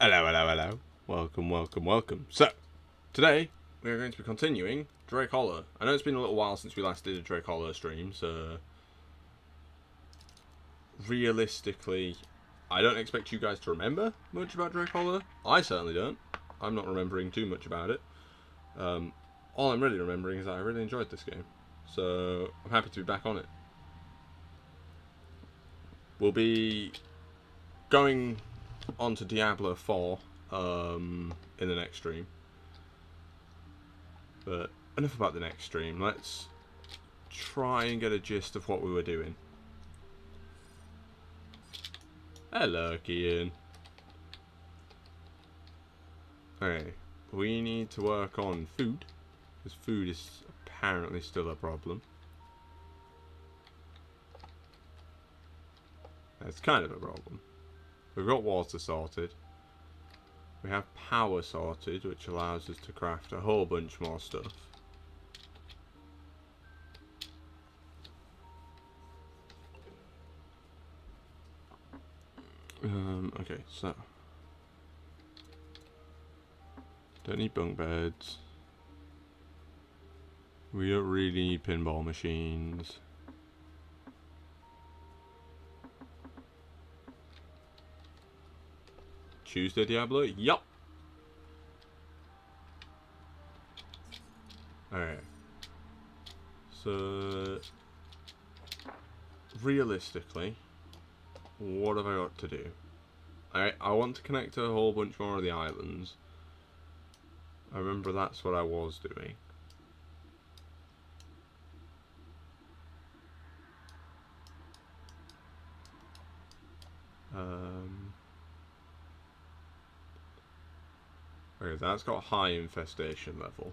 Hello, hello, hello. Welcome, welcome, welcome. So, today we are going to be continuing Drake Hollow. I know it's been a little while since we last did a Drake Hollow stream, so realistically, I don't expect you guys to remember much about Drake Hollow. I certainly don't. I'm not remembering too much about it. Um, all I'm really remembering is that I really enjoyed this game, so I'm happy to be back on it. We'll be going on to Diablo 4 um, in the next stream. But enough about the next stream. Let's try and get a gist of what we were doing. Hello, Kian. Okay, we need to work on food. Because food is apparently still a problem. It's kind of a problem. We've got water sorted. We have power sorted, which allows us to craft a whole bunch more stuff. Um, okay, so. Don't need bunk beds. We don't really need pinball machines. Tuesday Diablo? Yup. Alright. So, realistically, what have I got to do? I, I want to connect to a whole bunch more of the islands. I remember that's what I was doing. Um, okay, that's got high infestation level.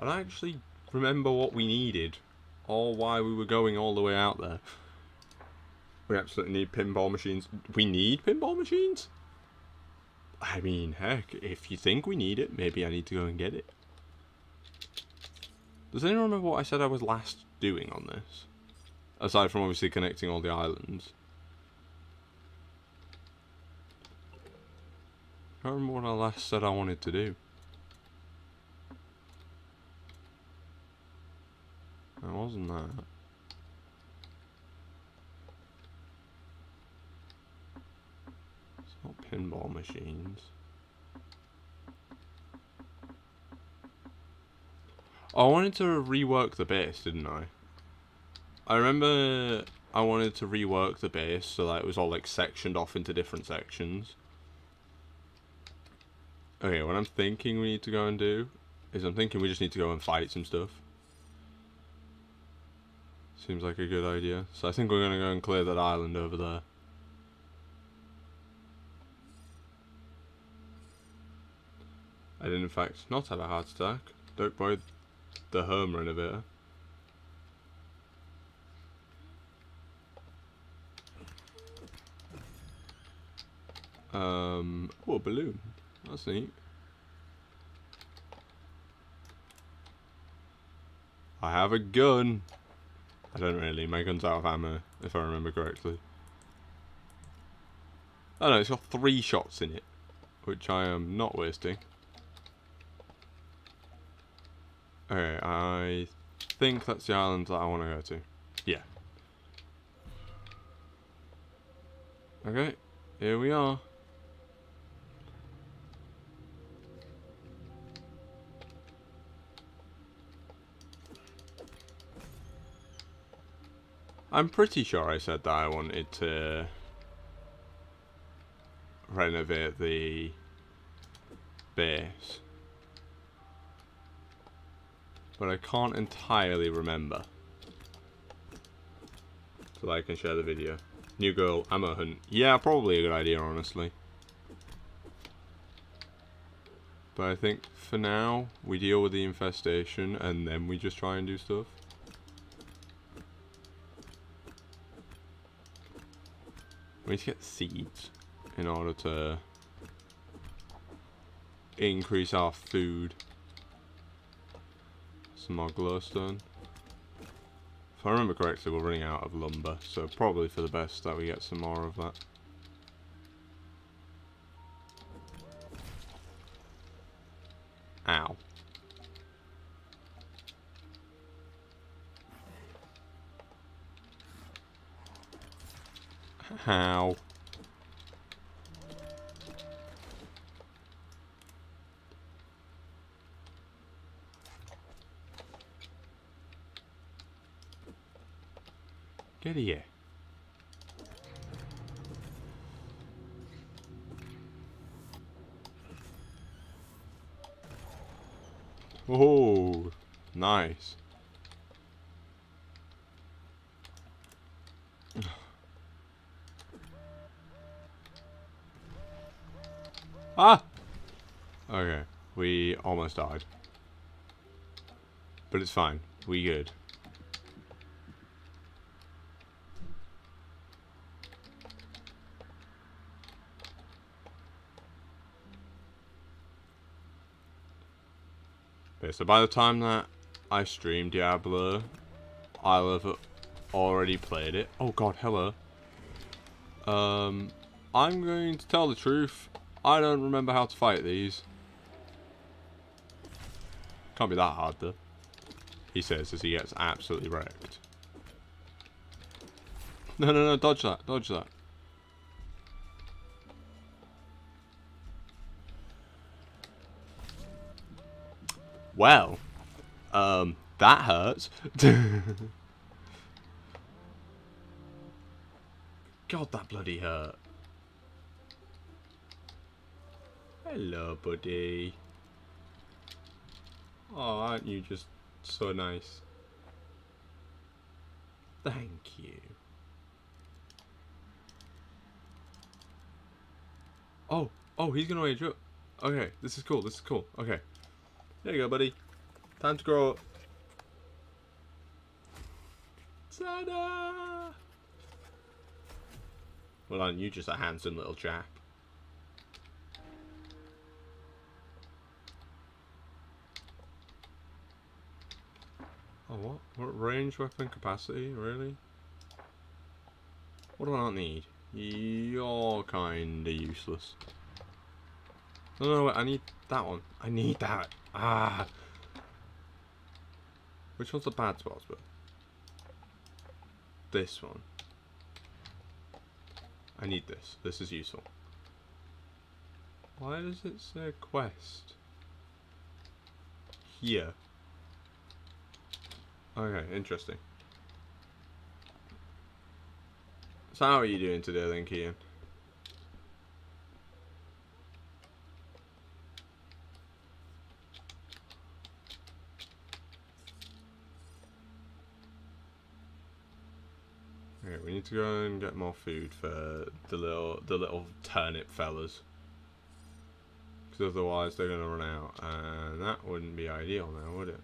I don't actually remember what we needed or why we were going all the way out there. We absolutely need pinball machines. We need pinball machines? I mean, heck, if you think we need it, maybe I need to go and get it. Does anyone remember what I said I was last doing on this? Aside from obviously connecting all the islands. I remember what I last said I wanted to do. It wasn't that. It's not pinball machines. I wanted to rework the base, didn't I? I remember I wanted to rework the base so that it was all like sectioned off into different sections. Okay, what I'm thinking we need to go and do is I'm thinking we just need to go and fight some stuff. Seems like a good idea. So I think we're going to go and clear that island over there. I did in fact not have a heart attack. Don't buy the home renovator. Um, oh, a balloon. That's neat. I have a gun. I don't really. My gun's out of ammo, if I remember correctly. Oh no, it's got three shots in it, which I am not wasting. Okay, I think that's the island that I want to go to. Yeah. Okay, here we are. I'm pretty sure I said that I wanted to renovate the base. But I can't entirely remember. So I can share the video. New girl, ammo hunt. Yeah, probably a good idea, honestly. But I think for now, we deal with the infestation and then we just try and do stuff. We need to get seeds in order to increase our food. Some more glowstone. If I remember correctly, we're running out of lumber, so probably for the best that we get some more of that. Ow. How? Get here. Oh, nice. ah! Okay, we almost died. But it's fine. We good. Okay, so by the time that I stream Diablo, I'll have already played it. Oh god, hello. Um, I'm going to tell the truth. I don't remember how to fight these. Can't be that hard though. He says as he gets absolutely wrecked. No, no, no, dodge that, dodge that. Well, um, that hurts. God, that bloody hurt. Hello, buddy. Oh, aren't you just so nice? Thank you. Oh, oh, he's gonna age up. Okay, this is cool, this is cool. Okay. There you go, buddy. Time to grow up. Ta-da! Well, aren't you just a handsome little chap? Oh, what? What range weapon capacity? Really? What do I not need? You're kinda useless. No, no, wait, I need that one. I need that. Ah. Which one's the bad spots, but? This one. I need this. This is useful. Why does it say quest? Here. Okay, interesting. So how are you doing today then, Kian? Okay, we need to go and get more food for the little the little turnip fellas. Because otherwise they're going to run out. And that wouldn't be ideal now, would it?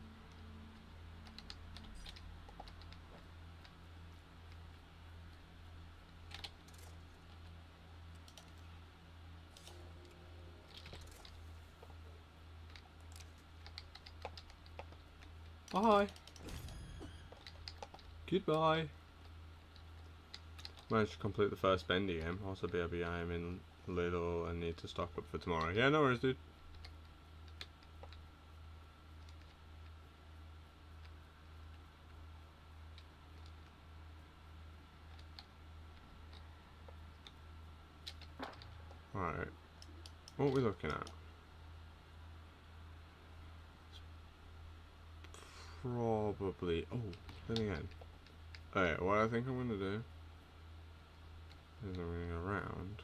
Bye. Goodbye. Managed to complete the first bendy game. Also, BRB, I am in Lidl and need to stock up for tomorrow. Yeah, no worries, dude. Alright. What are we looking at? Oh, then again. Alright, what I think I'm going to do is I'm going to go around.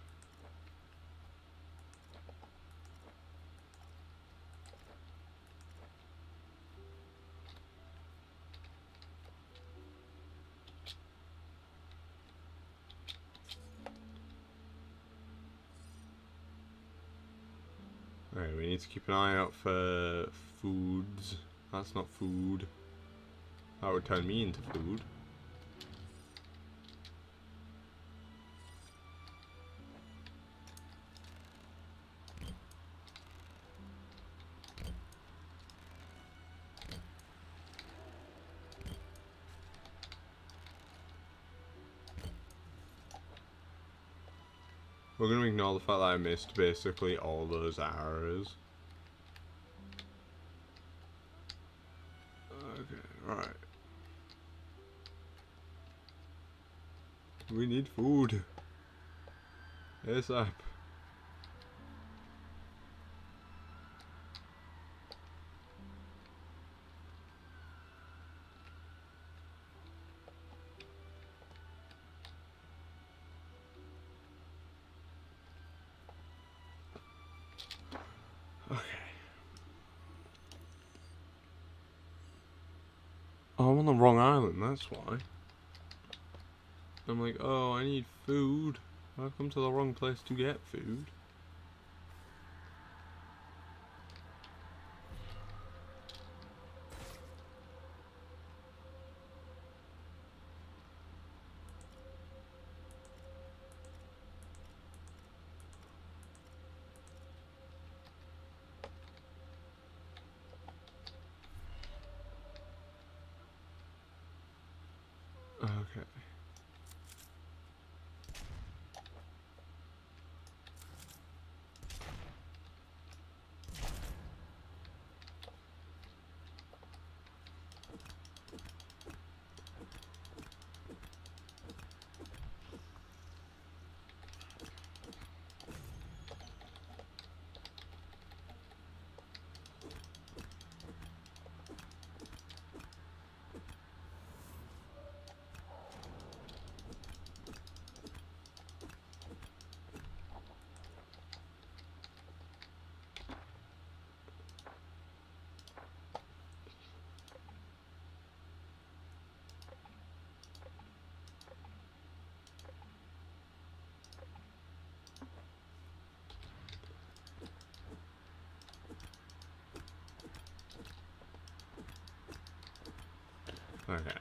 Alright, we need to keep an eye out for foods. That's not food. That would turn me into food. We're going to ignore the fact that I missed basically all those arrows. Need food. ASAP. Okay. Oh, I'm on the wrong island, that's why. I'm like, oh, I need food. I've come to the wrong place to get food. Okay. Okay.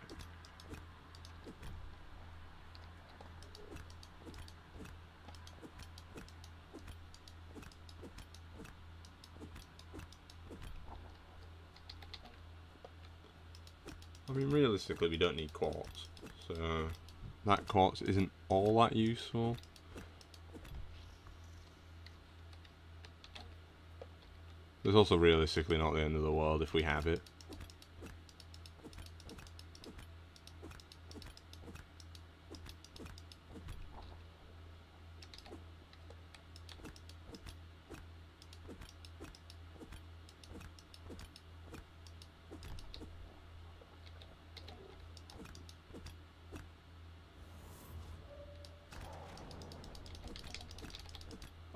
I mean, realistically, we don't need quartz, so that quartz isn't all that useful. It's also realistically not the end of the world if we have it.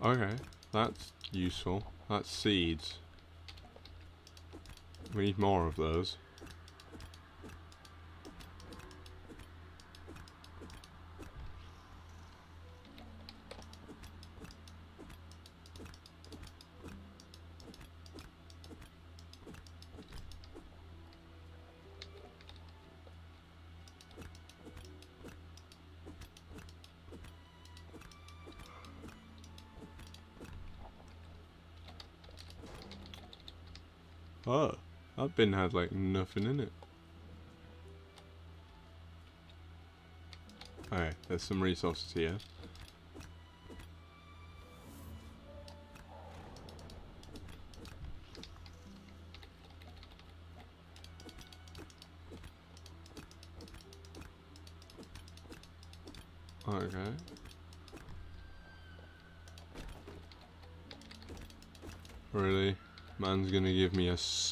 Okay, that's useful. That's seeds. We need more of those. Oh, that bin had like nothing in it. Alright, there's some resources here.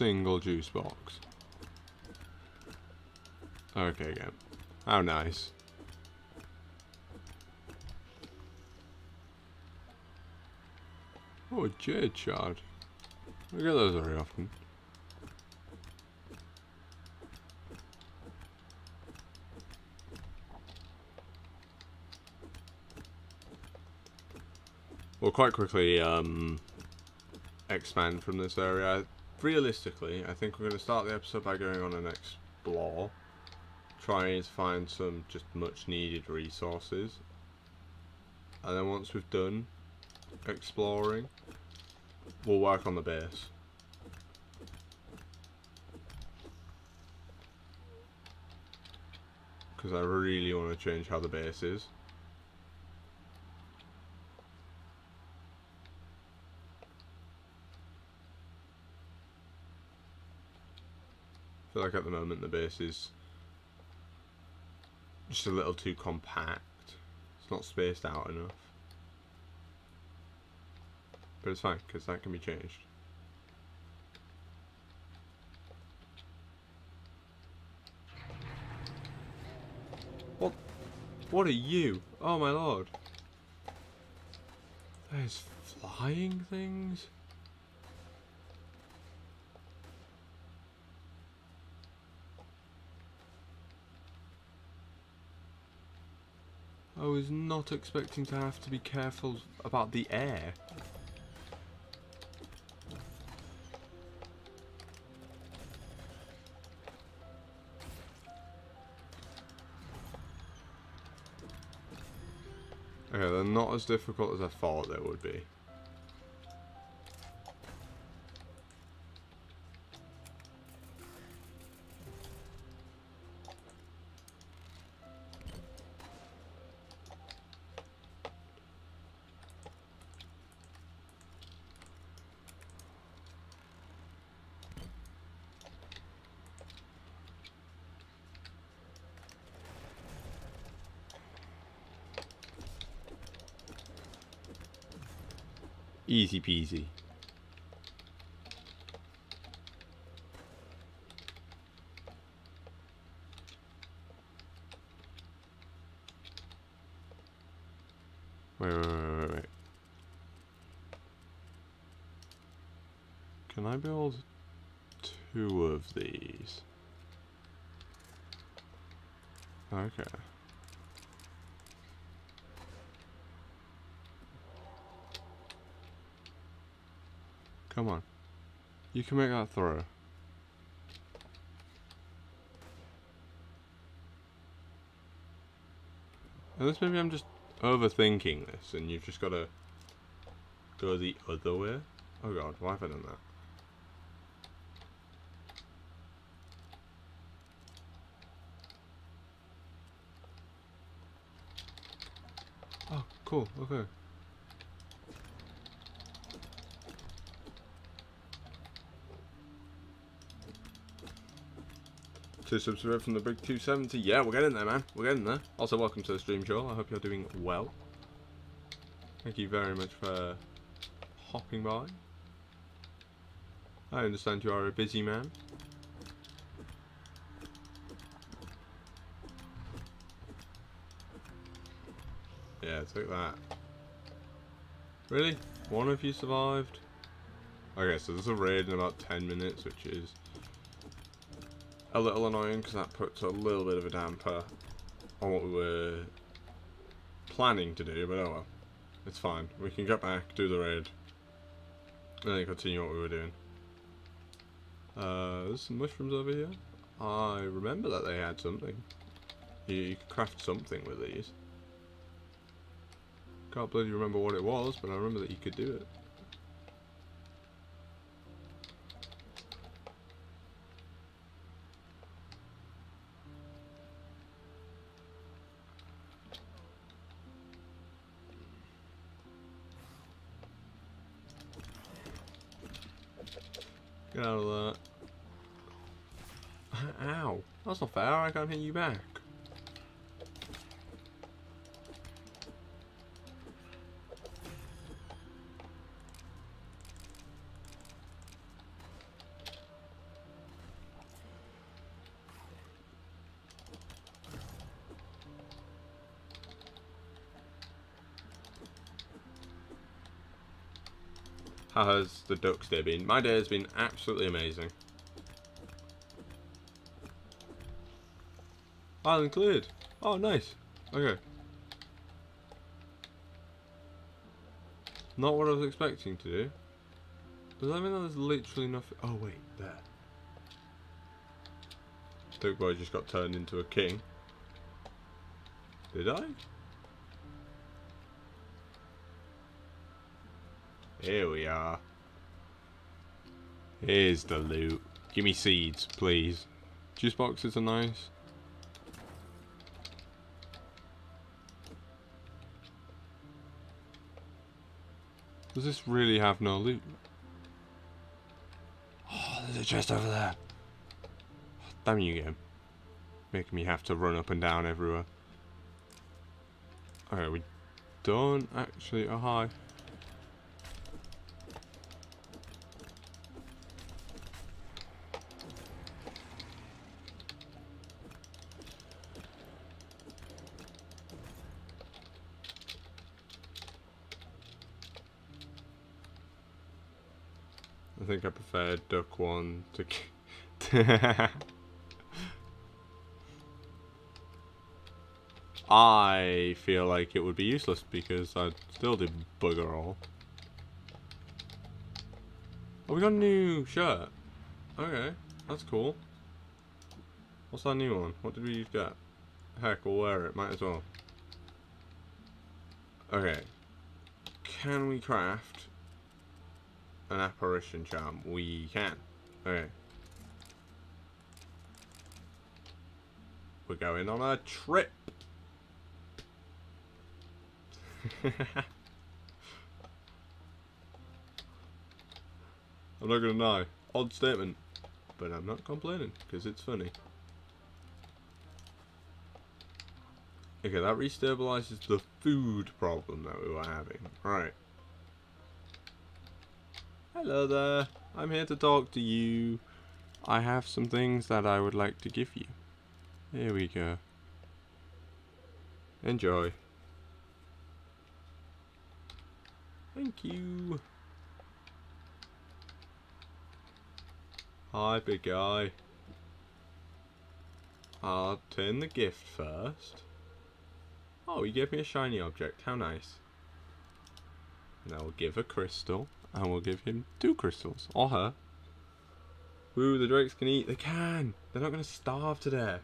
Single juice box. Okay, again. How nice. Oh, a jade shard. I get those very often. Well, quite quickly, um, expand from this area. Realistically, I think we're going to start the episode by going on an explore, trying to find some just much needed resources. And then once we've done exploring, we'll work on the base. Because I really want to change how the base is. feel like at the moment the base is just a little too compact. It's not spaced out enough. But it's fine, because that can be changed. What? What are you? Oh my lord. There's flying things? I was not expecting to have to be careful about the air. Okay, they're not as difficult as I thought they would be. Easy peasy. Wait, wait, wait, wait, wait. Can I build two of these? Okay. Come on. You can make that throw. Unless maybe I'm just overthinking this and you've just got to go the other way. Oh god, why have I done that? Oh, cool, okay. Two subscribe from the big 270. Yeah, we're getting there, man. We're getting there. Also, welcome to the stream, Joel. I hope you're doing well. Thank you very much for hopping by. I understand you are a busy man. Yeah, take that. Really? One of you survived? Okay, so there's a raid in about 10 minutes, which is a little annoying because that puts a little bit of a damper on what we were planning to do, but oh well. It's fine. We can get back, do the raid, and then continue what we were doing. Uh, there's some mushrooms over here. I remember that they had something. You, you could craft something with these. Can't bloody remember what it was, but I remember that you could do it. Not fair. I can't hit you back. How has the Ducks day been? My day has been absolutely amazing. Island cleared. Oh, nice. Okay. Not what I was expecting to do. Does that mean that there's literally nothing? Oh, wait, there. Duke Boy just got turned into a king. Did I? Here we are. Here's the loot. Give me seeds, please. Juice boxes are nice. Does this really have no loot? Oh, there's a chest over there. Damn you game. Making me have to run up and down everywhere. Okay, we don't actually... Oh, hi. I think I prefer duck one to... I feel like it would be useless because I'd still do bugger all. Oh, we got a new shirt. Okay, that's cool. What's that new one? What did we get? Heck, we'll wear it. Might as well. Okay. Can we craft an apparition charm? We can. Okay. We're going on a trip. I'm not gonna lie. Odd statement. But I'm not complaining, because it's funny. Okay, that restabilizes the food problem that we were having. Right. Hello there. I'm here to talk to you. I have some things that I would like to give you. Here we go. Enjoy. Thank you. Hi, big guy. I'll turn the gift first. Oh, he gave me a shiny object. How nice. Now we'll give a crystal, and we'll give him two crystals. Or her. Woo, the drakes can eat. They can. They're not going to starve to death.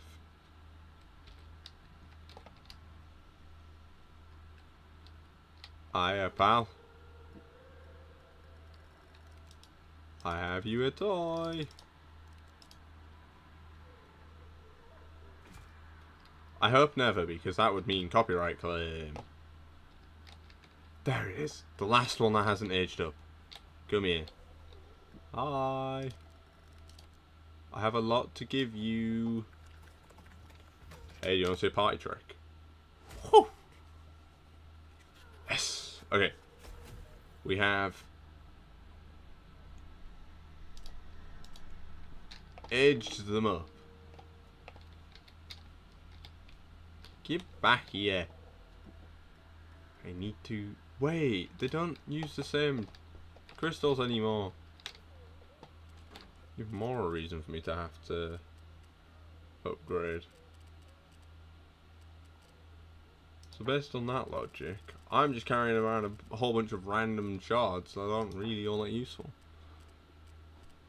Hiya, pal. I have you a toy. I hope never, because that would mean copyright claim. There it is. The last one that hasn't aged up. Come here. Hi. I have a lot to give you. Hey, you want to see a party trick? Whew. Yes. Okay. We have edged them up. Get back here. I need to... Wait, they don't use the same crystals anymore. Even more a reason for me to have to upgrade. So based on that logic, I'm just carrying around a, whole bunch of random shards that aren't really all that useful.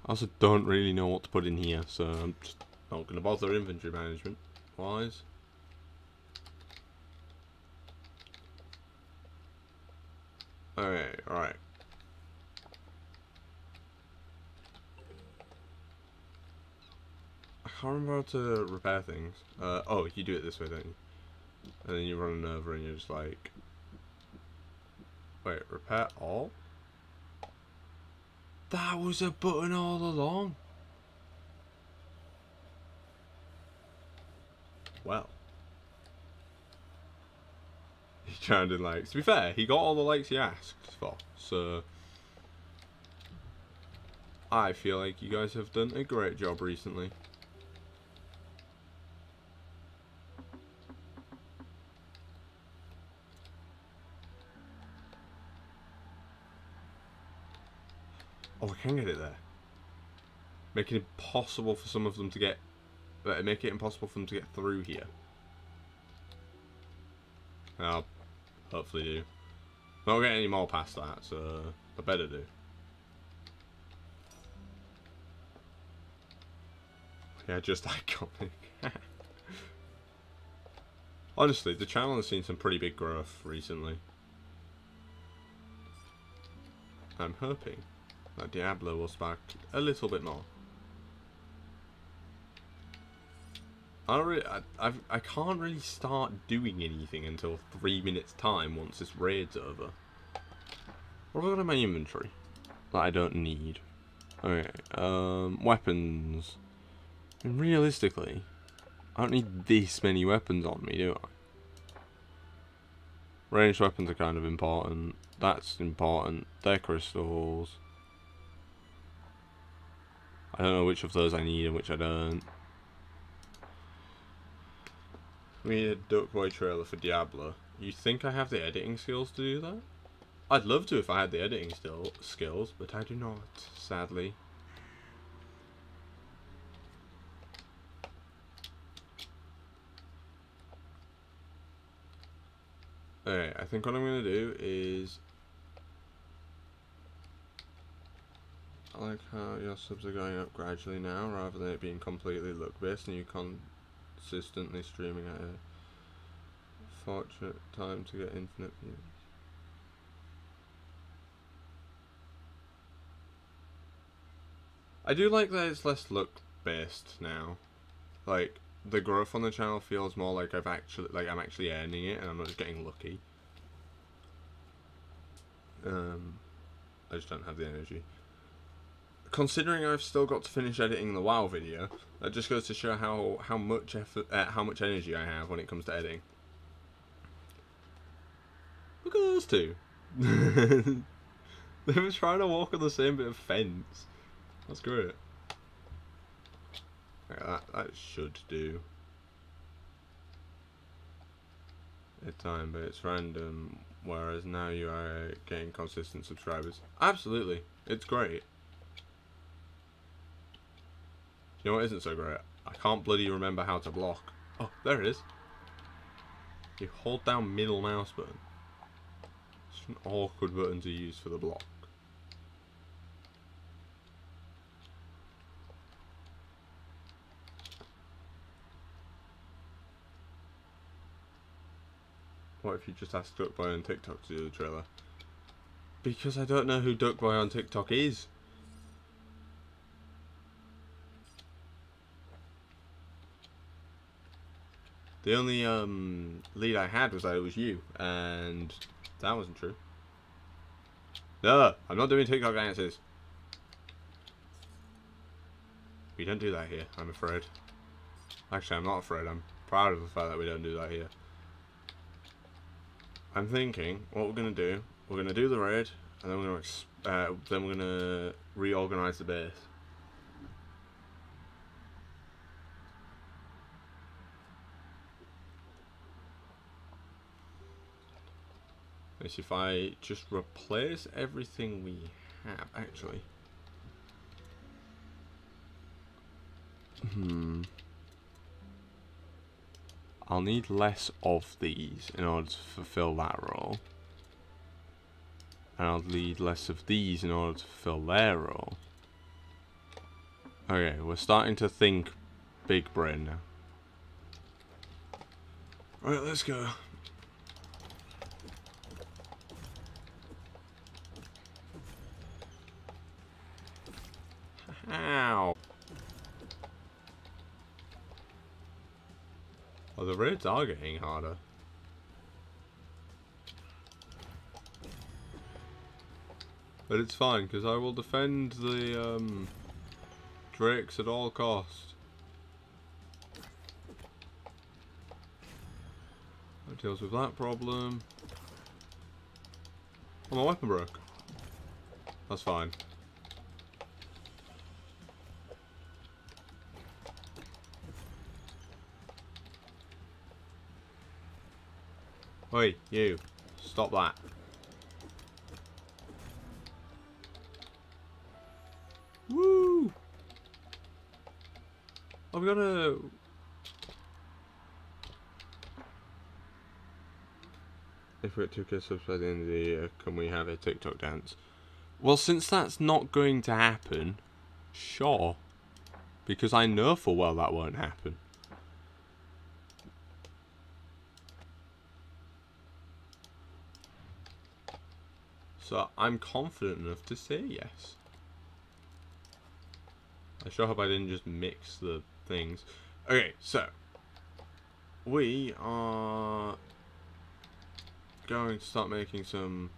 I also don't really know what to put in here, so I'm just not going to bother inventory management wise. Okay, alright. Can't remember how to repair things. Uh, oh, you do it this way, don't you? And then you run over and you're just like... Wait, repair all? That was a button all along. Well. He turned in likes. To be fair, he got all the likes he asked for. So, I feel like you guys have done a great job recently. Oh, I can get it there. Making it impossible for some of them to get... Uh, make it impossible for them to get through here. I'll hopefully do. Not get any more past that, so I better do. Yeah, just iconic. Honestly, the channel has seen some pretty big growth recently. I'm hoping that Diablo will spark a little bit more. I really, I, I've, I can't really start doing anything until three minutes time once this raid's over. What have I got in my inventory that I don't need? Okay, um, weapons. And realistically, I don't need this many weapons on me, do I? Ranged weapons are kind of important. That's important. They're crystals. I don't know which of those I need and which I don't. We need a DuckBoi trailer for Diablo. You think I have the editing skills to do that? I'd love to if I had the editing still skills, but I do not, sadly. Okay, I think what I'm going to do is... I like how your subs are going up gradually now, rather than it being completely luck-based and you consistently streaming at a fortunate time to get infinite views. I do like that it's less luck-based now. Like, the growth on the channel feels more like I've actually like I'm actually earning it and I'm not just getting lucky. Um, I just don't have the energy. Considering I've still got to finish editing the WoW video, that just goes to show how how much effort, uh, how much energy I have when it comes to editing. Look at those two. they were trying to walk on the same bit of fence. That's great. Okay, that, that should do. A time, but it's random, whereas now you are getting consistent subscribers. Absolutely, it's great. You know what isn't so great? I can't bloody remember how to block. Oh, there it is. You hold down middle mouse button. It's an awkward button to use for the block. What if you just asked DuckBoi on TikTok to do the trailer? Because I don't know who DuckBoi on TikTok is. The only um, lead I had was that it was you, and that wasn't true. No, I'm not doing TikTok dances. We don't do that here, I'm afraid. Actually, I'm not afraid. I'm proud of the fact that we don't do that here. I'm thinking what we're gonna do. We're gonna do the raid, and then we're gonna uh, then we're gonna reorganize the base. Let's if I just replace everything we have, actually. Hmm. I'll need less of these in order to fulfill that role. And I'll need less of these in order to fulfill their role. Okay, we're starting to think big brain now. Right, let's go. Ow. Oh, the raids are getting harder. But it's fine, because I will defend the um, Drakes at all costs. That deals with that problem. Oh, my weapon broke. That's fine. Oi, you. Stop that. Woo! I've got a... If we're at 2k subs by the end of the year, can we have a TikTok dance? Well, since that's not going to happen, sure. Because I know full well that won't happen. So I'm confident enough to say yes. I sure hope I didn't just mix the things. Okay, so we are going to start making some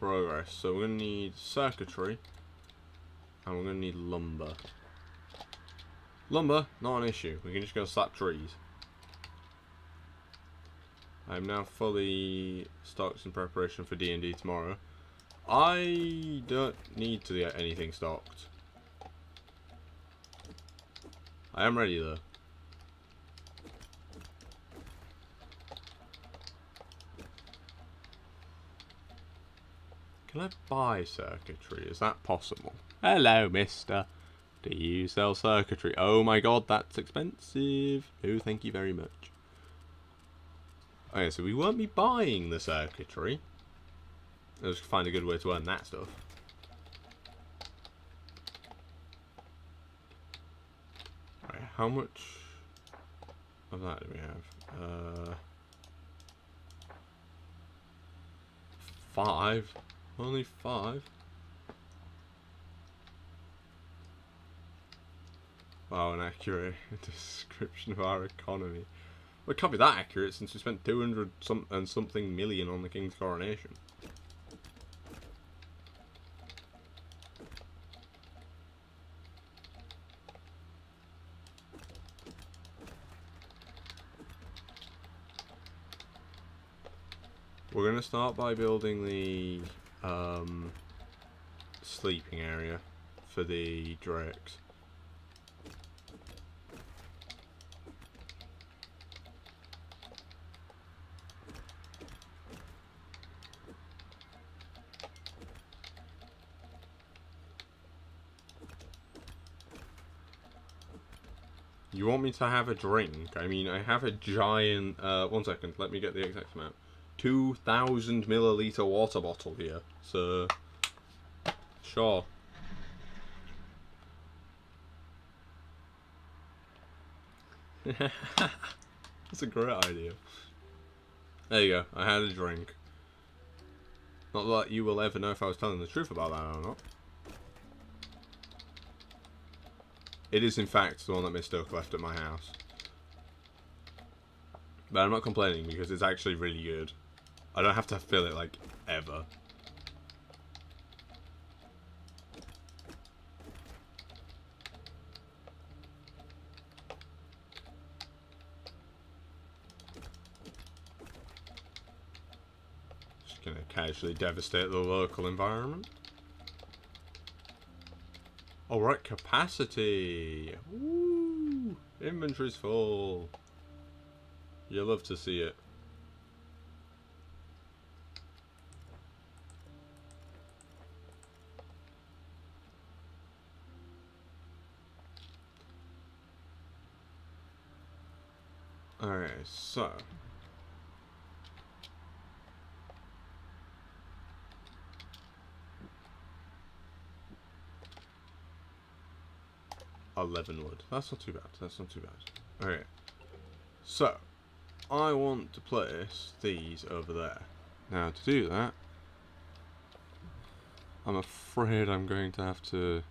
progress. So we're going to need circuitry and we're going to need lumber. Lumber, not an issue. We can just go slap trees. I'm now fully stocked in preparation for D&D tomorrow. I don't need to get anything stocked. I am ready though. Can I buy circuitry? Is that possible? Hello, mister. Do you sell circuitry? Oh my god, that's expensive. Oh, thank you very much. Okay, so we won't be buying the circuitry. Let's find a good way to earn that stuff. Right, how much of that do we have? Uh, five. Only five. Wow, an accurate description of our economy. Well, it can't be that accurate since we spent 200 some and something million on the king's coronation. We're going to start by building the um, sleeping area for the drakes. You want me to have a drink? I mean, I have a giant... Uh, one second, let me get the exact amount. 2,000 milliliter water bottle here. So, sure. That's a great idea. There you go. I had a drink. Not that you will ever know if I was telling the truth about that or not. It is, in fact, the one that Miss Oak left at my house. But I'm not complaining because it's actually really good. I don't have to fill it, like, ever. Just gonna casually devastate the local environment. Alright, capacity. Woo! Inventory's full. You love to see it. Alright, so. That's not too bad. That's not too bad. Alright. So, I want to place these over there. Now, to do that, I'm afraid I'm going to have to,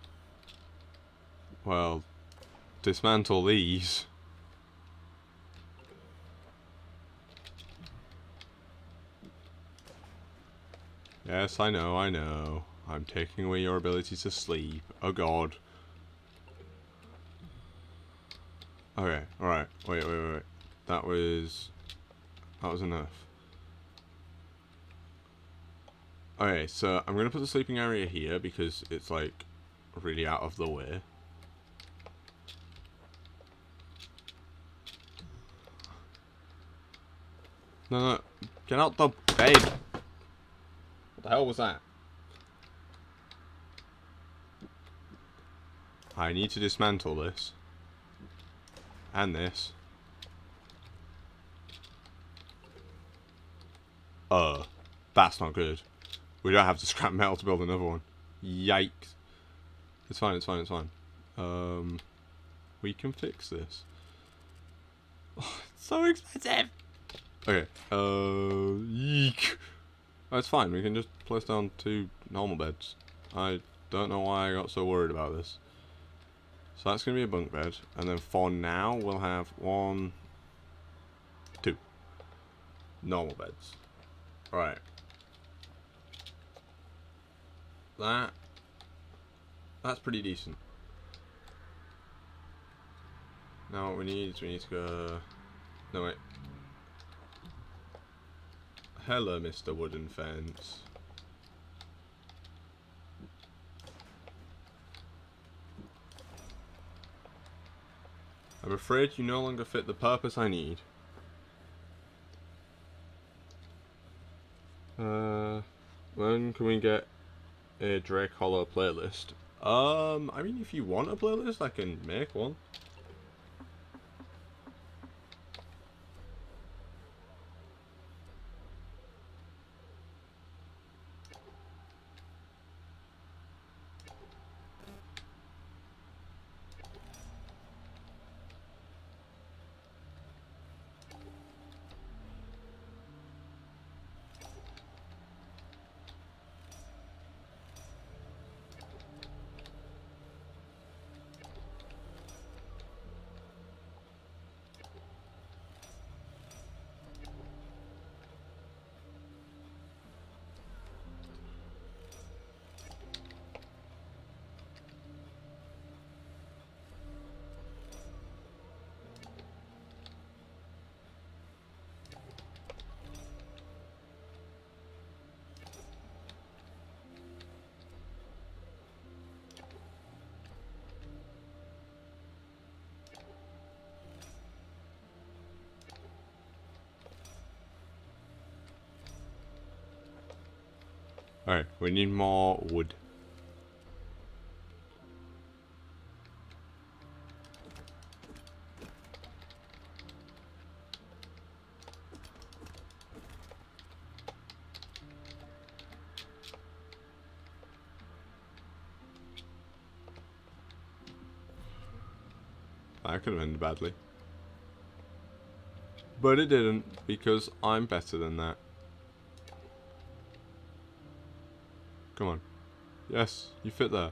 well, dismantle these. Yes, I know, I know. I'm taking away your ability to sleep. Oh god. Okay, alright. Wait, wait, wait, wait. That was... That was enough. Okay, so I'm going to put the sleeping area here because it's like really out of the way. No, no, get out the bed. What the hell was that? I need to dismantle this. And this. Uh, that's not good. We don't have to scrap metal to build another one. Yikes. It's fine, it's fine, it's fine. Um, we can fix this. It's so expensive. Okay, uh, eek. Oh, it's fine, we can just place down two normal beds. I don't know why I got so worried about this. So that's going to be a bunk bed. And then for now, we'll have one, two normal beds. Right. That, that's pretty decent. Now what we need is we need to go... No, wait. Hello, Mr. Wooden Fence. I'm afraid you no longer fit the purpose I need. Uh, when can we get a Drake Hollow playlist? Um, I mean, if you want a playlist, I can make one. Alright, we need more wood. That could have ended badly. But it didn't, because I'm better than that. Come on. Yes, you fit there.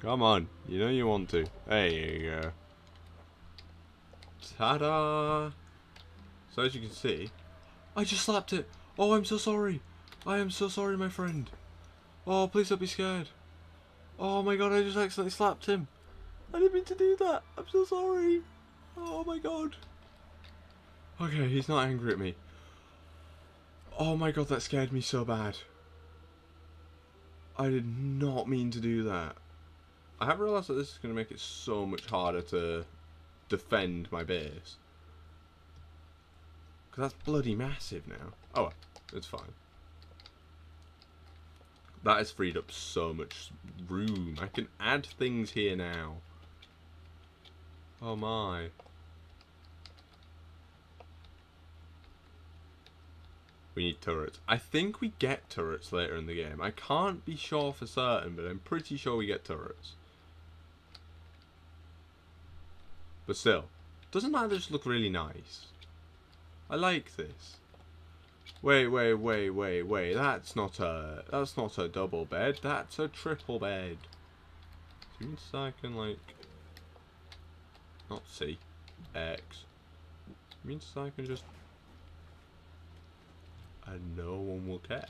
Come on. You know you want to. There you go. Ta-da! So as you can see, I just slapped it. Oh, I'm so sorry. I am so sorry, my friend. Oh, please don't be scared. Oh my god, I just accidentally slapped him. I didn't mean to do that. I'm so sorry. Oh my god. Okay, he's not angry at me. Oh my god, that scared me so bad. I did not mean to do that. I have realised that this is going to make it so much harder to defend my base. Because that's bloody massive now. Oh, it's fine. That has freed up so much room. I can add things here now. Oh my. We need turrets. I think we get turrets later in the game. I can't be sure for certain, but I'm pretty sure we get turrets. But still, doesn't that just look really nice? I like this. Wait, wait, wait, wait, wait. That's not a that's not a double bed. That's a triple bed. So means I can like not C X. means I can just and no one will care.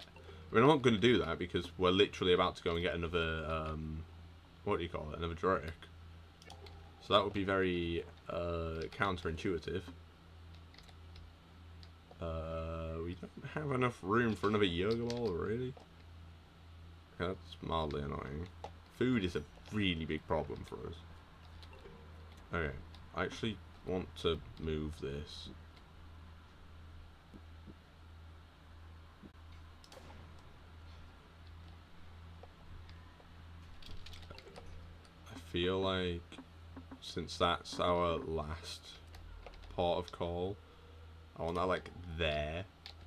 I mean, I'm not going to do that because we're literally about to go and get another, um, what do you call it, another Drake. So that would be very uh, counterintuitive. Uh, we don't have enough room for another yoga ball, really. That's mildly annoying. Food is a really big problem for us. Okay, I actually want to move this feel like since that's our last port of call, I want that like there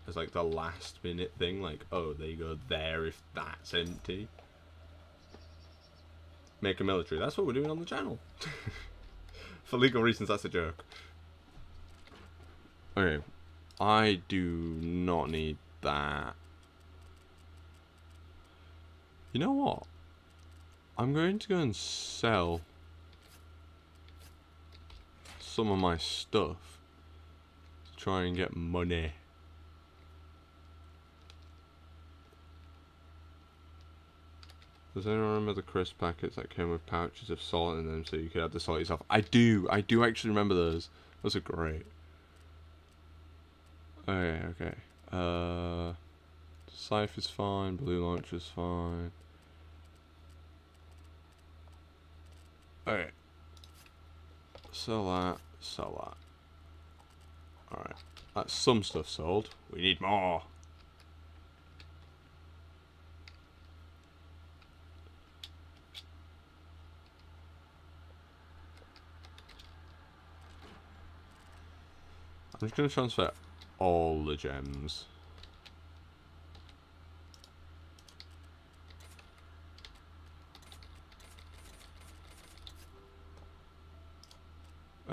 as like the last minute thing. Like, oh, there you go there if that's empty. Make a military. That's what we're doing on the channel. For legal reasons, that's a joke. Okay, I do not need that. You know what? I'm going to go and sell some of my stuff to try and get money. Does anyone remember the crisp packets that came with pouches of salt in them so you could add the salt yourself? I do. I do actually remember those. Those are great. Okay, okay. Uh, Scythe is fine. Blue Launch is fine. Okay. Sell that. Sell that. Alright. That's some stuff sold. We need more. I'm just going to transfer all the gems.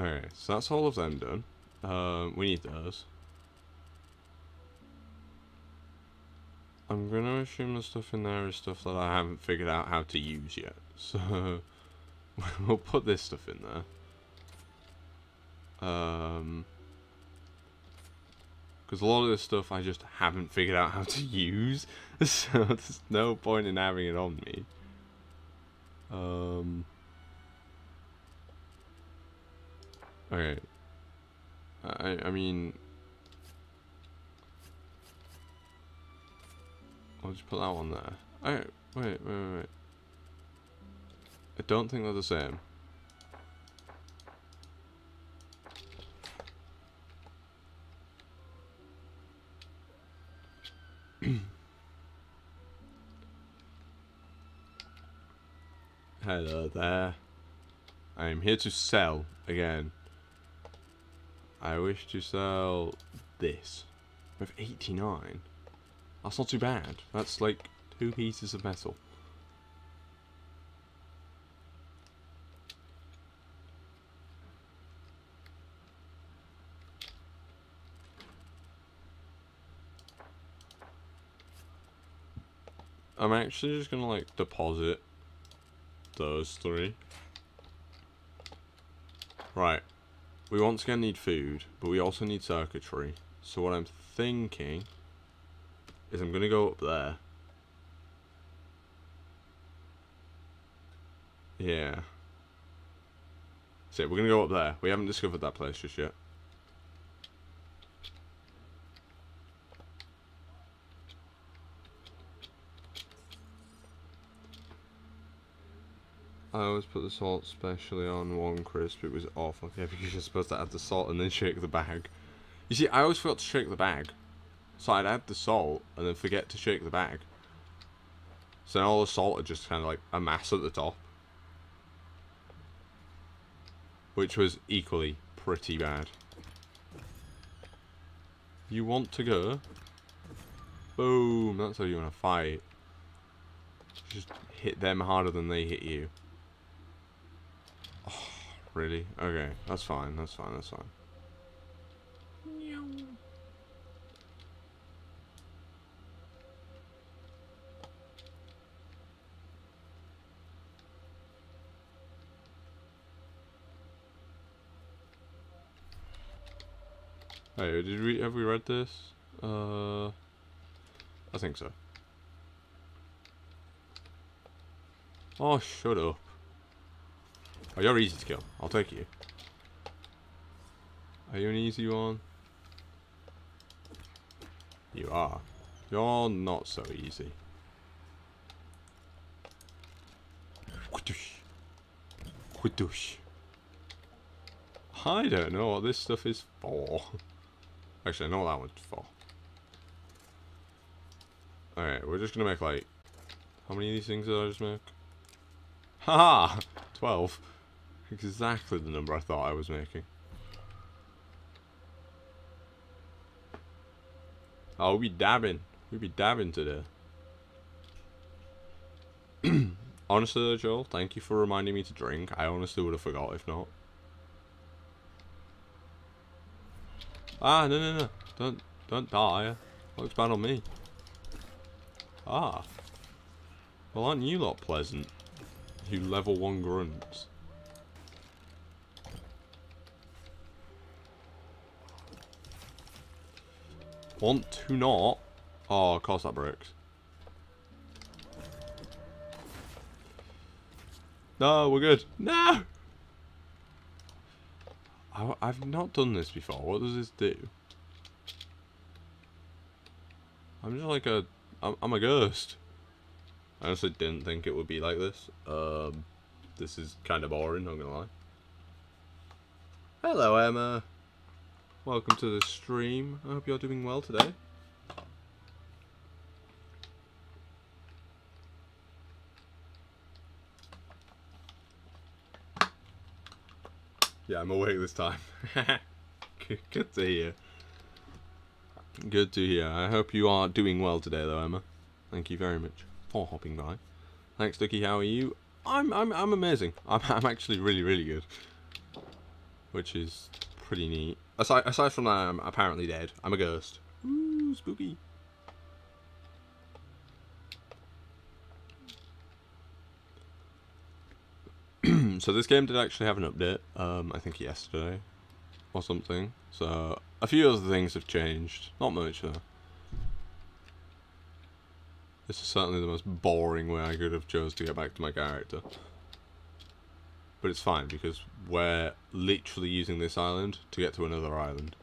Alright, so that's all of them done. Um, we need those. I'm gonna assume the stuff in there is stuff that I haven't figured out how to use yet. So, we'll put this stuff in there. Um... Because a lot of this stuff I just haven't figured out how to use. So there's no point in having it on me. Um. Okay. I, I mean... I'll just put that one there. Oh, wait, wait, wait, wait. I don't think they're the same. Hello there. I am here to sell again. I wish to sell this. With 89. That's not too bad. That's like two pieces of metal. I'm actually just gonna like deposit those three. Right. We once again need food, but we also need circuitry. So what I'm thinking is I'm gonna go up there. Yeah. So we're gonna go up there. We haven't discovered that place just yet. I always put the salt specially on one crisp. It was awful. Okay, because you're supposed to add the salt and then shake the bag. You see, I always forgot to shake the bag. So I'd add the salt and then forget to shake the bag. So all the salt would just kind of like a mass at the top. Which was equally pretty bad. You want to go? Boom, that's how you want to fight. Just hit them harder than they hit you. Really? Okay, that's fine, that's fine, that's fine. Hey, did we have we read this? Uh, I think so. Oh, shut up. Oh, you're easy to kill. I'll take you. Are you an easy one? You are. You're not so easy. I don't know what this stuff is for. Actually, I know what that one's for. Alright, we're just gonna make like... How many of these things did I just make? Haha! 12. Exactly the number I thought I was making. Oh, we dabbing. We be dabbing today. honestly though, Joel, thank you for reminding me to drink. I honestly would have forgot if not. Ah, no, no, no. Don't, don't die. Looks bad on me. Ah. Well, aren't you lot pleasant? You level 1 grunts. Want to not? Oh, of course that breaks. No, we're good. No! I, I've not done this before. What does this do? I'm just like a... I'm, I'm a ghost. I honestly didn't think it would be like this. Um, this is kind of boring, I'm gonna lie. Hello, Emma. Welcome to the stream. I hope you're doing well today. Yeah, I'm awake this time. Good to hear. Good to hear. I hope you are doing well today, though, Emma. Thank you very much for hopping by. Thanks, Ducky. How are you? I'm I'm I'm amazing. I'm I'm actually really really good, which is pretty neat. Aside aside from that, I'm apparently dead. I'm a ghost. Ooh, spooky. so this game did actually have an update. Um, I think yesterday or something. So a few other things have changed. Not much though. This is certainly the most boring way I could have chose to get back to my character. But it's fine because we're literally using this island to get to another island.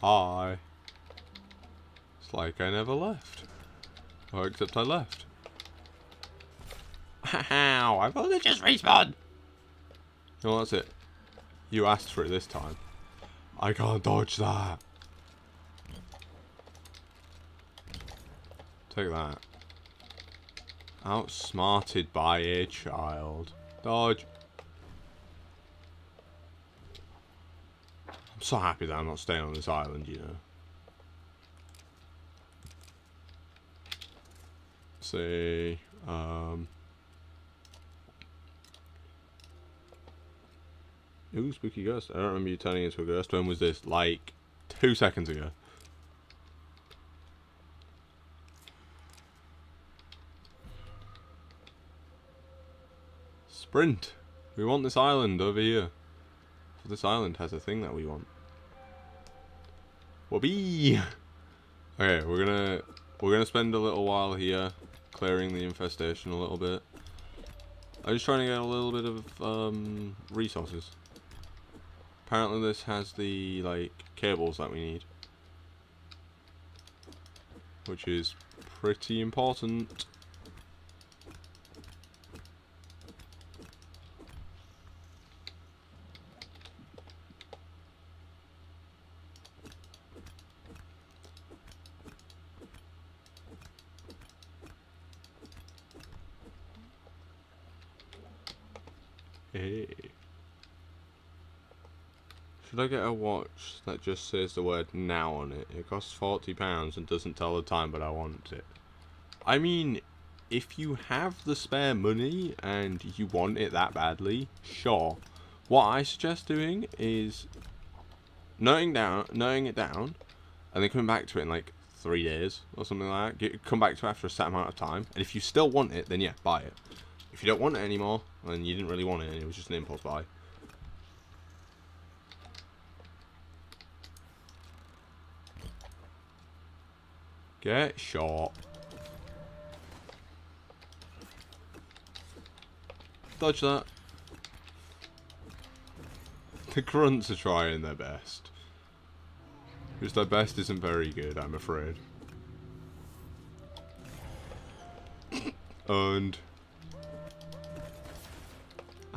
Hi. It's like I never left. Or except I left. How? I've only just respawned! No, that's it. You asked for it this time. I can't dodge that. Take that. Outsmarted by a child. Dodge. I'm so happy that I'm not staying on this island, you know. See, um... Ooh, spooky ghost. I don't remember you turning into a ghost. When was this? Like, two seconds ago. Sprint. We want this island over here. So this island has a thing that we want. Whoopee! Okay, we're gonna we're gonna spend a little while here clearing the infestation a little bit. I'm just trying to get a little bit of um, resources. Apparently this has the like cables that we need. Which is pretty important. Hey. Should I get a watch that just says the word now on it? It costs £40 and doesn't tell the time, but I want it. I mean, if you have the spare money and you want it that badly, sure. What I suggest doing is noting down, noting it down, and then coming back to it in like three days or something like that. Get, come back to it after a set amount of time, and if you still want it, then yeah, buy it. If you don't want it anymore, then you didn't really want it, and it was just an impulse buy. Get shot. Dodge that. The grunts are trying their best. Just their best isn't very good, I'm afraid. and...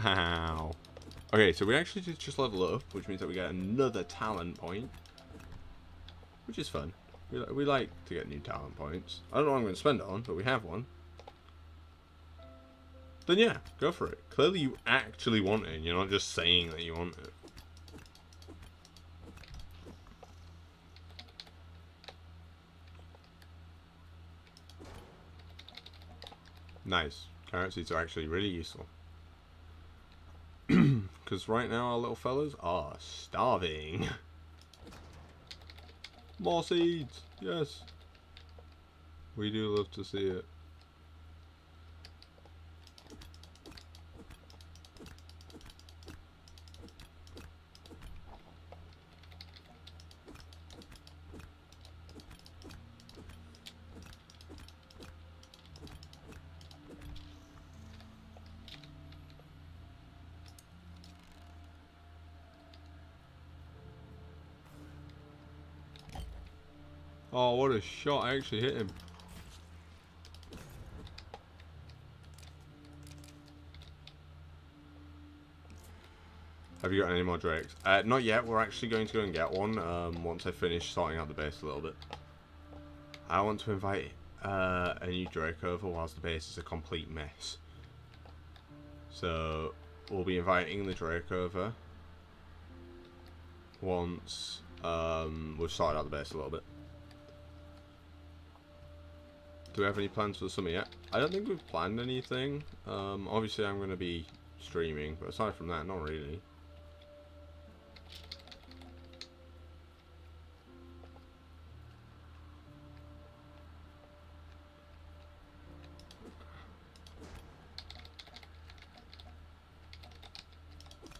Ow. Okay, so we actually just level up, which means that we get another talent point. Which is fun. We, we like to get new talent points. I don't know what I'm going to spend it on, but we have one. Then yeah, go for it. Clearly you actually want it, you're not just saying that you want it. Nice. Seeds are actually really useful. Because right now our little fellas are starving. More seeds! Yes! We do love to see it. What a shot. I actually hit him. Have you got any more drakes? Uh, not yet. We're actually going to go and get one um, once I finish sorting out the base a little bit. I want to invite uh, a new drake over whilst the base is a complete mess. So we'll be inviting the drake over once um, we've sorted out the base a little bit. Do we have any plans for the summer yet? I don't think we've planned anything. Um, obviously I'm going to be streaming, but aside from that, not really.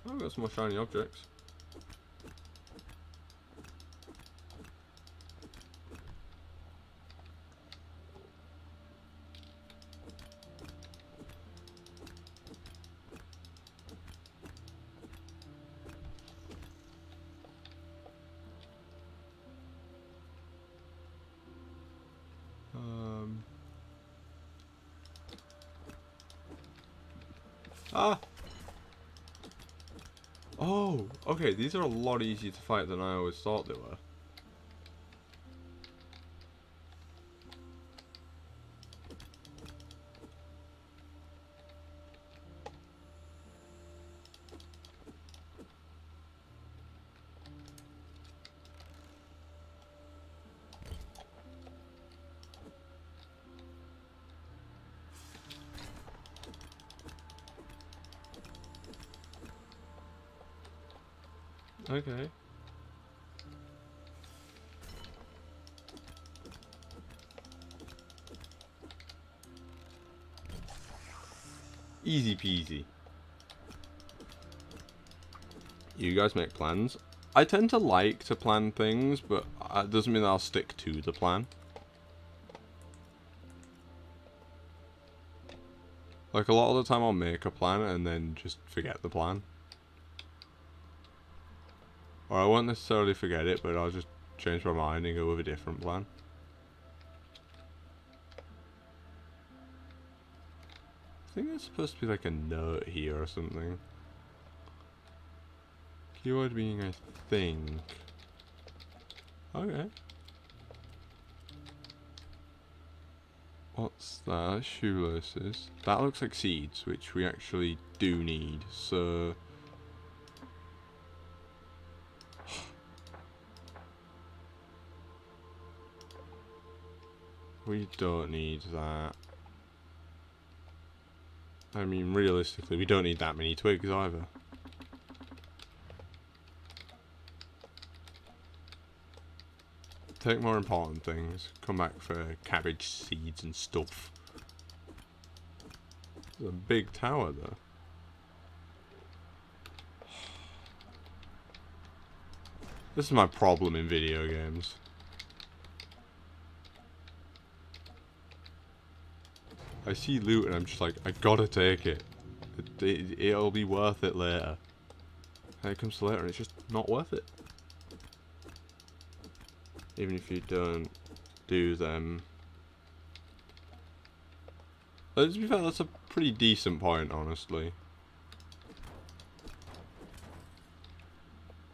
Oh, got some more shiny objects. Okay, these are a lot easier to fight than I always thought they were. Easy peasy. You guys make plans. I tend to like to plan things, but uh, it doesn't mean I'll stick to the plan. Like a lot of the time I'll make a plan and then just forget the plan. Or I won't necessarily forget it, but I'll just change my mind and go with a different plan. Supposed to be like a note here or something. Keyword being I think. Okay. What's that? Shoelaces. That looks like seeds, which we actually do need, so... We don't need that. I mean, realistically, we don't need that many twigs either. Take more important things. Come back for cabbage seeds and stuff. There's a big tower though. This is my problem in video games. I see loot and I'm just like, I gotta take it. it, it will be worth it later. And it comes to later and it's just not worth it. Even if you don't do them. But to be fair, that's a pretty decent point, honestly.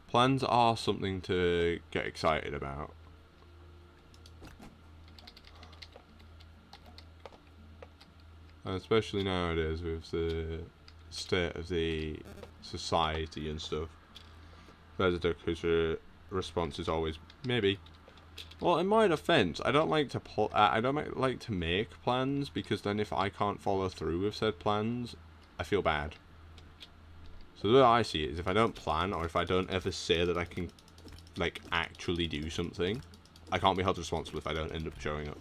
Plans are something to get excited about. Especially nowadays with the state of the society and stuff. Vezidoku's response is always maybe. Well, in my defense, I don't like to pl I don't like to make plans because then if I can't follow through with said plans, I feel bad. So the way I see it is if I don't plan or if I don't ever say that I can like actually do something, I can't be held responsible if I don't end up showing up.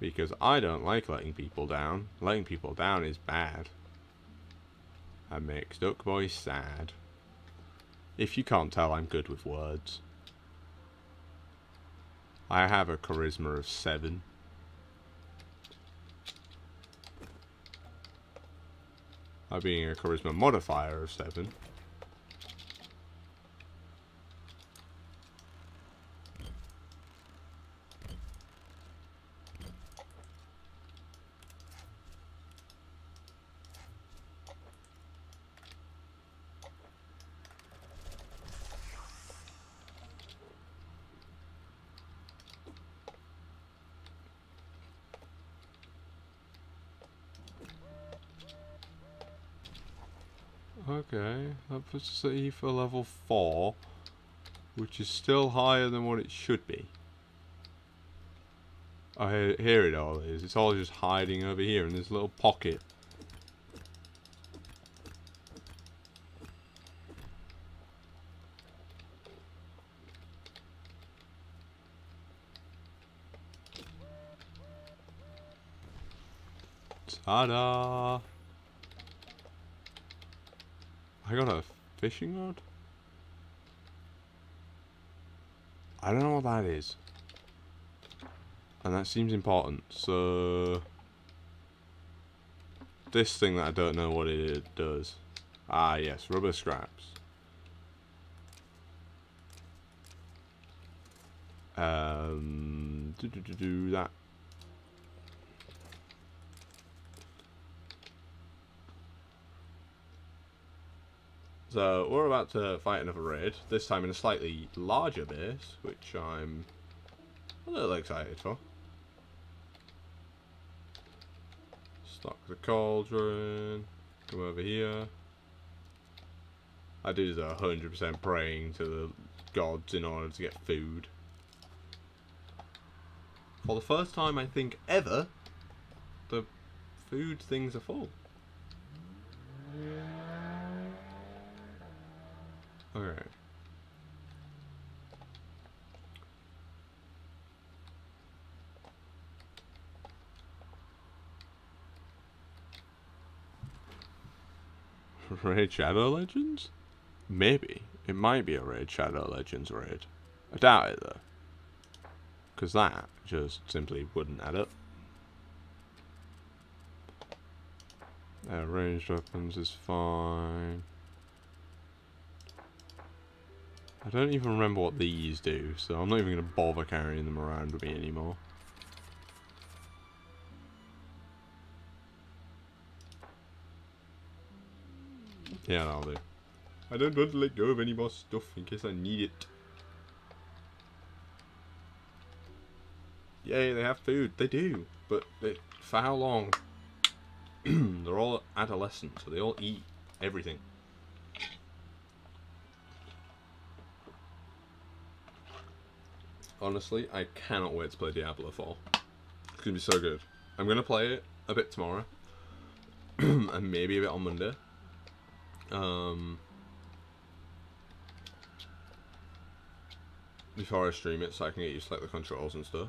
Because I don't like letting people down. Letting people down is bad. That makes DuckBoi sad. If you can't tell, I'm good with words. I have a charisma of 7. I being a charisma modifier of 7. Okay, that puts us at E for level 4, which is still higher than what it should be. Oh, here, here it all is. It's all just hiding over here in this little pocket. Ta-da! I got a fishing rod? I don't know what that is. And that seems important, so... This thing that I don't know what it does. Ah, yes, rubber scraps. Um, do, do, do, do that So we're about to fight another raid, this time in a slightly larger base, which I'm a little excited for. Stock the cauldron, come over here. I do the 100% praying to the gods in order to get food. For the first time I think ever, the food things are full. Alright. Raid Shadow Legends? Maybe. It might be a Raid Shadow Legends raid. I doubt it though. Because that just simply wouldn't add up. Uh, ranged weapons is fine. I don't even remember what these do, so I'm not even going to bother carrying them around with me anymore. Yeah, that'll do. I don't want to let go of any more stuff in case I need it. Yay, they have food. They do. But they, for how long? They're all adolescents, so they all eat everything. Honestly, I cannot wait to play Diablo 4. It's going to be so good. I'm going to play it a bit tomorrow. and maybe a bit on Monday. Um, before I stream it so I can get used to like the controls and stuff.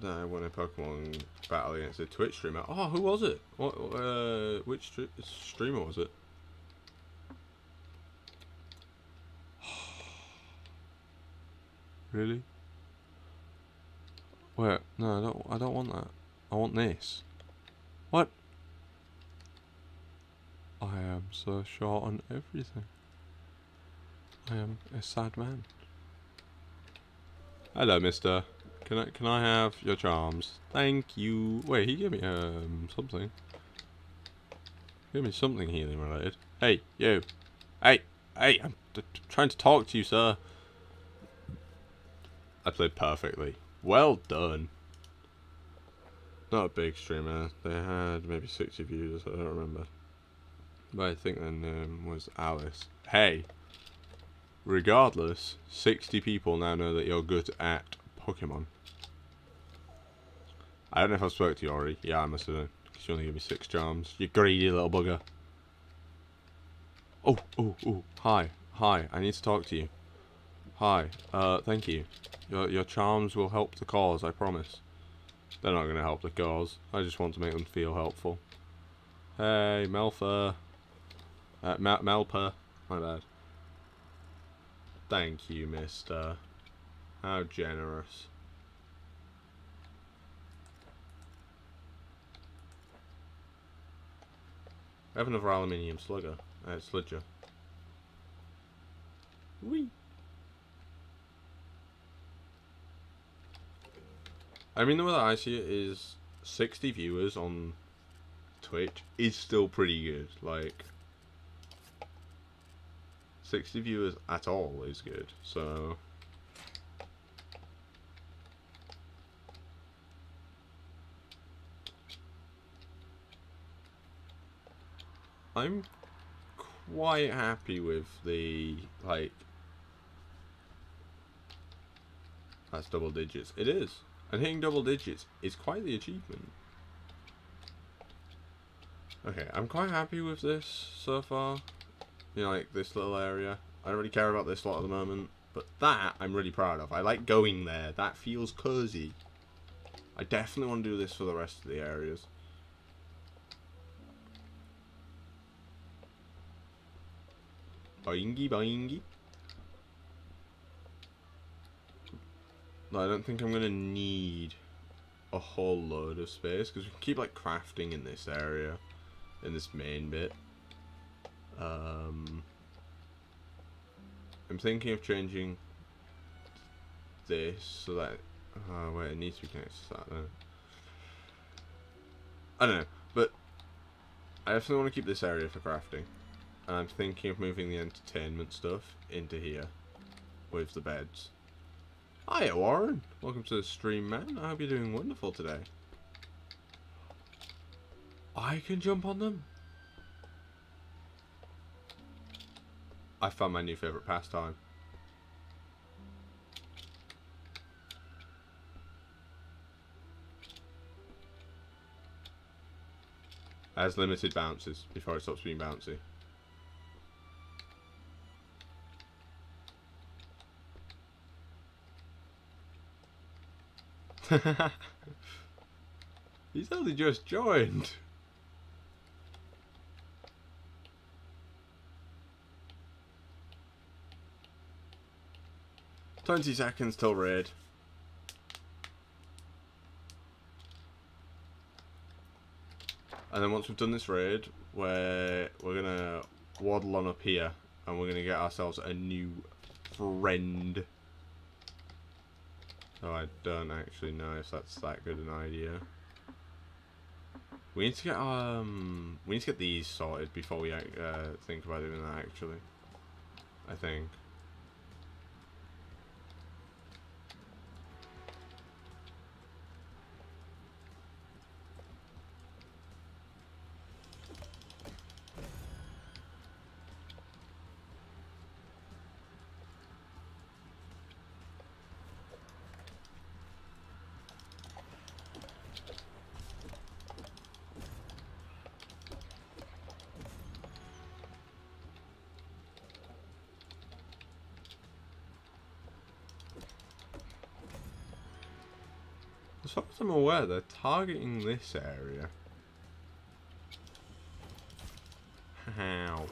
Then I won a Pokemon battle against a Twitch streamer. Oh, who was it? What? Uh, which streamer was it? Really? Wait, no, I don't. I don't want that. I want this. What? I am so short on everything. I am a sad man. Hello, Mister. Can I can I have your charms? Thank you. Wait, he gave me um something. Give me something healing related. Hey, you. Hey, hey, I'm trying to talk to you, sir. I played perfectly. Well done. Not a big streamer. They had maybe 60 views, I don't remember. But I think their name was Alice. Hey! Regardless, 60 people now know that you're good at Pokemon. I don't know if I spoke to you already. Yeah, I must have done. Because you only gave me six charms. You greedy little bugger. Oh, oh, oh. Hi. Hi. I need to talk to you. Hi. Uh, thank you. Your, your charms will help the cause, I promise. They're not going to help the cause. I just want to make them feel helpful. Hey, Melfa. Uh, Melpa. My bad. Thank you, mister. How generous. I have another aluminium slugger. Uh, sludger. Whee! I mean, the way that I see it is 60 viewers on Twitch is still pretty good. Like, 60 viewers at all is good. So, I'm quite happy with the like that's double digits. It is. And hitting double digits is quite the achievement. Okay, I'm quite happy with this so far. You know, like this little area. I don't really care about this lot at the moment. But that, I'm really proud of. I like going there. That feels cozy. I definitely want to do this for the rest of the areas. Boingy boingy. No, I don't think I'm gonna need a whole load of space because we can keep like crafting in this area, in this main bit. Um, I'm thinking of changing this so that. Oh wait, it needs to be connected to that though. I don't know, but I definitely want to keep this area for crafting. And I'm thinking of moving the entertainment stuff into here with the beds. Hiya, Warren. Welcome to the stream, man. I hope you're doing wonderful today. I can jump on them. I found my new favourite pastime. As limited bounces before it stops being bouncy. He's only just joined. Twenty seconds till raid. And then once we've done this raid, we're we're gonna waddle on up here, and we're gonna get ourselves a new friend. Oh, I don't actually know if that's that good an idea. We need to get um, we need to get these sorted before we uh, think about doing that. Actually, I think. As I'm aware, they're targeting this area. How?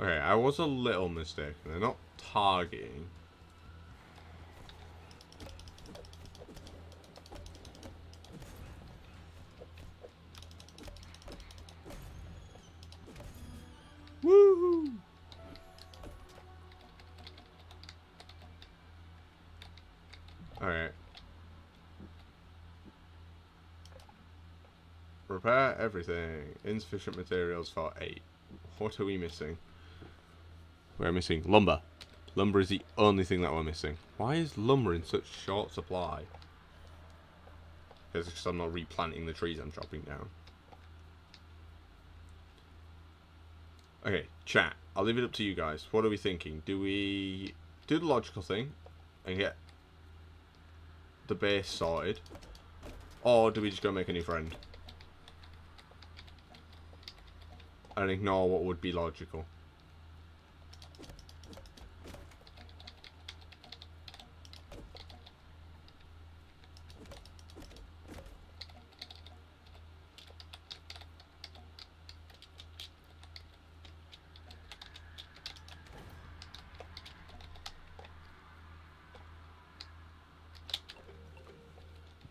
Okay, I was a little mistaken. They're not targeting. Everything. Insufficient materials for 8. What are we missing? We're missing lumber. Lumber is the only thing that we're missing. Why is lumber in such short supply? Because I'm not replanting the trees I'm chopping down. Okay, chat. I'll leave it up to you guys. What are we thinking? Do we do the logical thing and get the base sorted? Or do we just go make a new friend? And ignore what would be logical.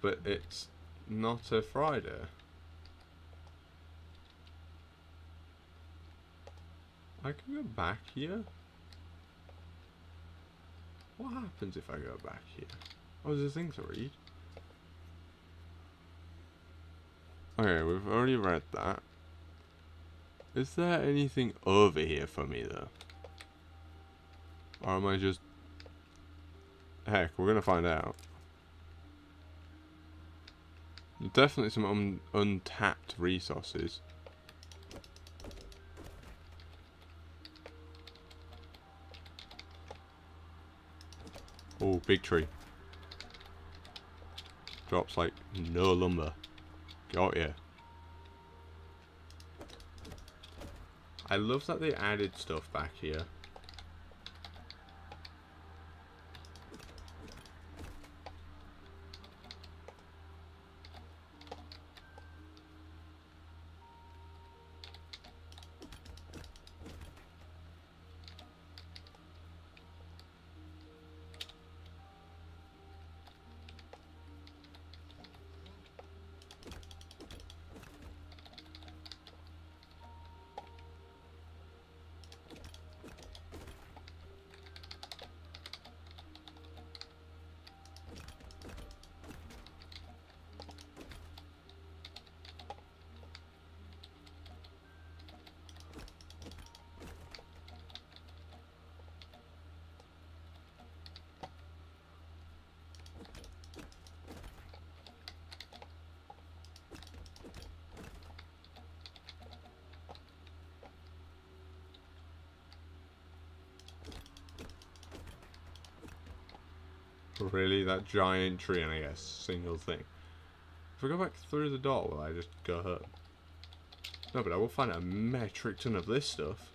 But it's not a Friday. I can go back here? What happens if I go back here? Oh, there's a thing to read. Okay, we've already read that. Is there anything over here for me, though? Or am I just... Heck, we're gonna find out. Definitely some un untapped resources. Oh, big tree. Drops like no lumber. Got ya. I love that they added stuff back here. Really? That giant tree and I guess single thing. If I go back through the door, will I just go home? No, but I will find a metric ton of this stuff.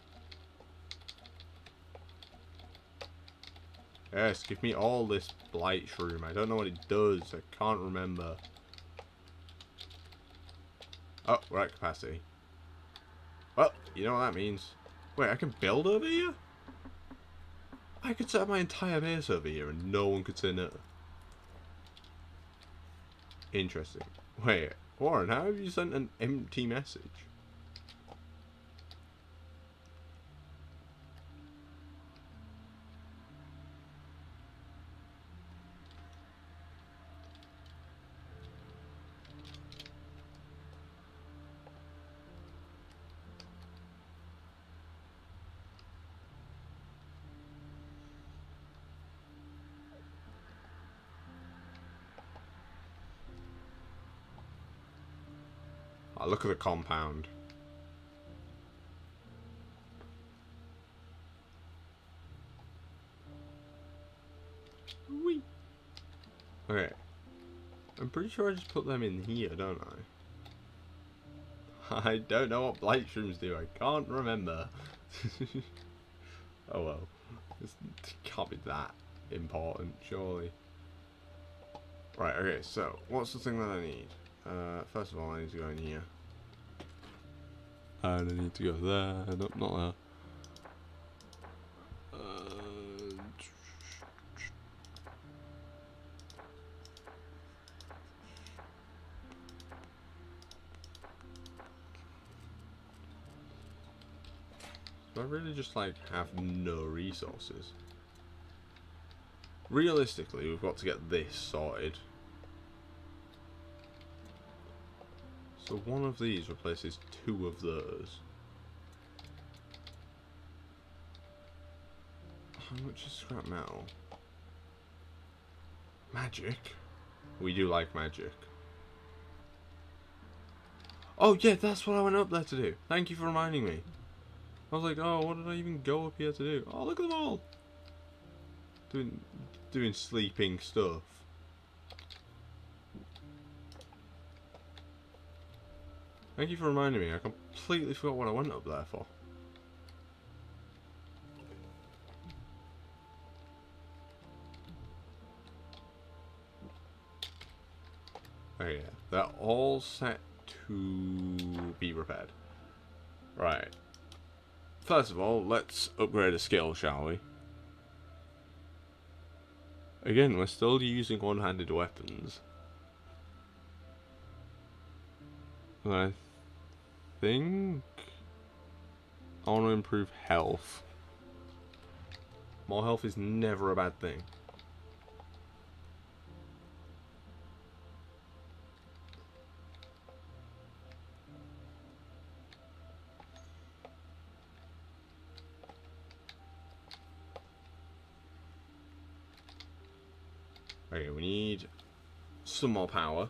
Yes, give me all this blight shroom. I don't know what it does. I can't remember. Oh, we're at capacity. Well, you know what that means. Wait, I can build over here? I could set up my entire base over here and no one could say no. Interesting. Wait, Warren, how have you sent an empty message? The compound. Whee. Okay. I'm pretty sure I just put them in here, don't I? I don't know what blight shrooms do. I can't remember. oh well. it can't be that important, surely. Right, okay, so, what's the thing that I need? Uh, first of all, I need to go in here. And I need to go there. Nope, not there. Uh, I really just like have no resources. Realistically, we've got to get this sorted. So one of these replaces two of those. How much is scrap metal? Magic? We do like magic. Oh yeah, that's what I went up there to do. Thank you for reminding me. I was like, oh, what did I even go up here to do? Oh, look at them all! Doing, doing sleeping stuff. Thank you for reminding me. I completely forgot what I went up there for. Oh yeah, they're all set to be repaired. Right. First of all, let's upgrade a skill, shall we? Again, we're still using one-handed weapons. I think I want to improve health. More health is never a bad thing. Okay, we need some more power.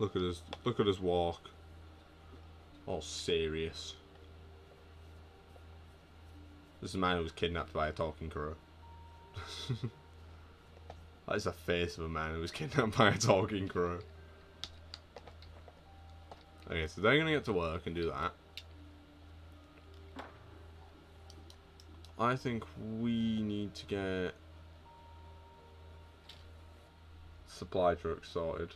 Look at us, look at us walk. All serious. This is a man who was kidnapped by a talking crow. that is the face of a man who was kidnapped by a talking crow. Okay, so they're gonna get to work and do that. I think we need to get supply trucks sorted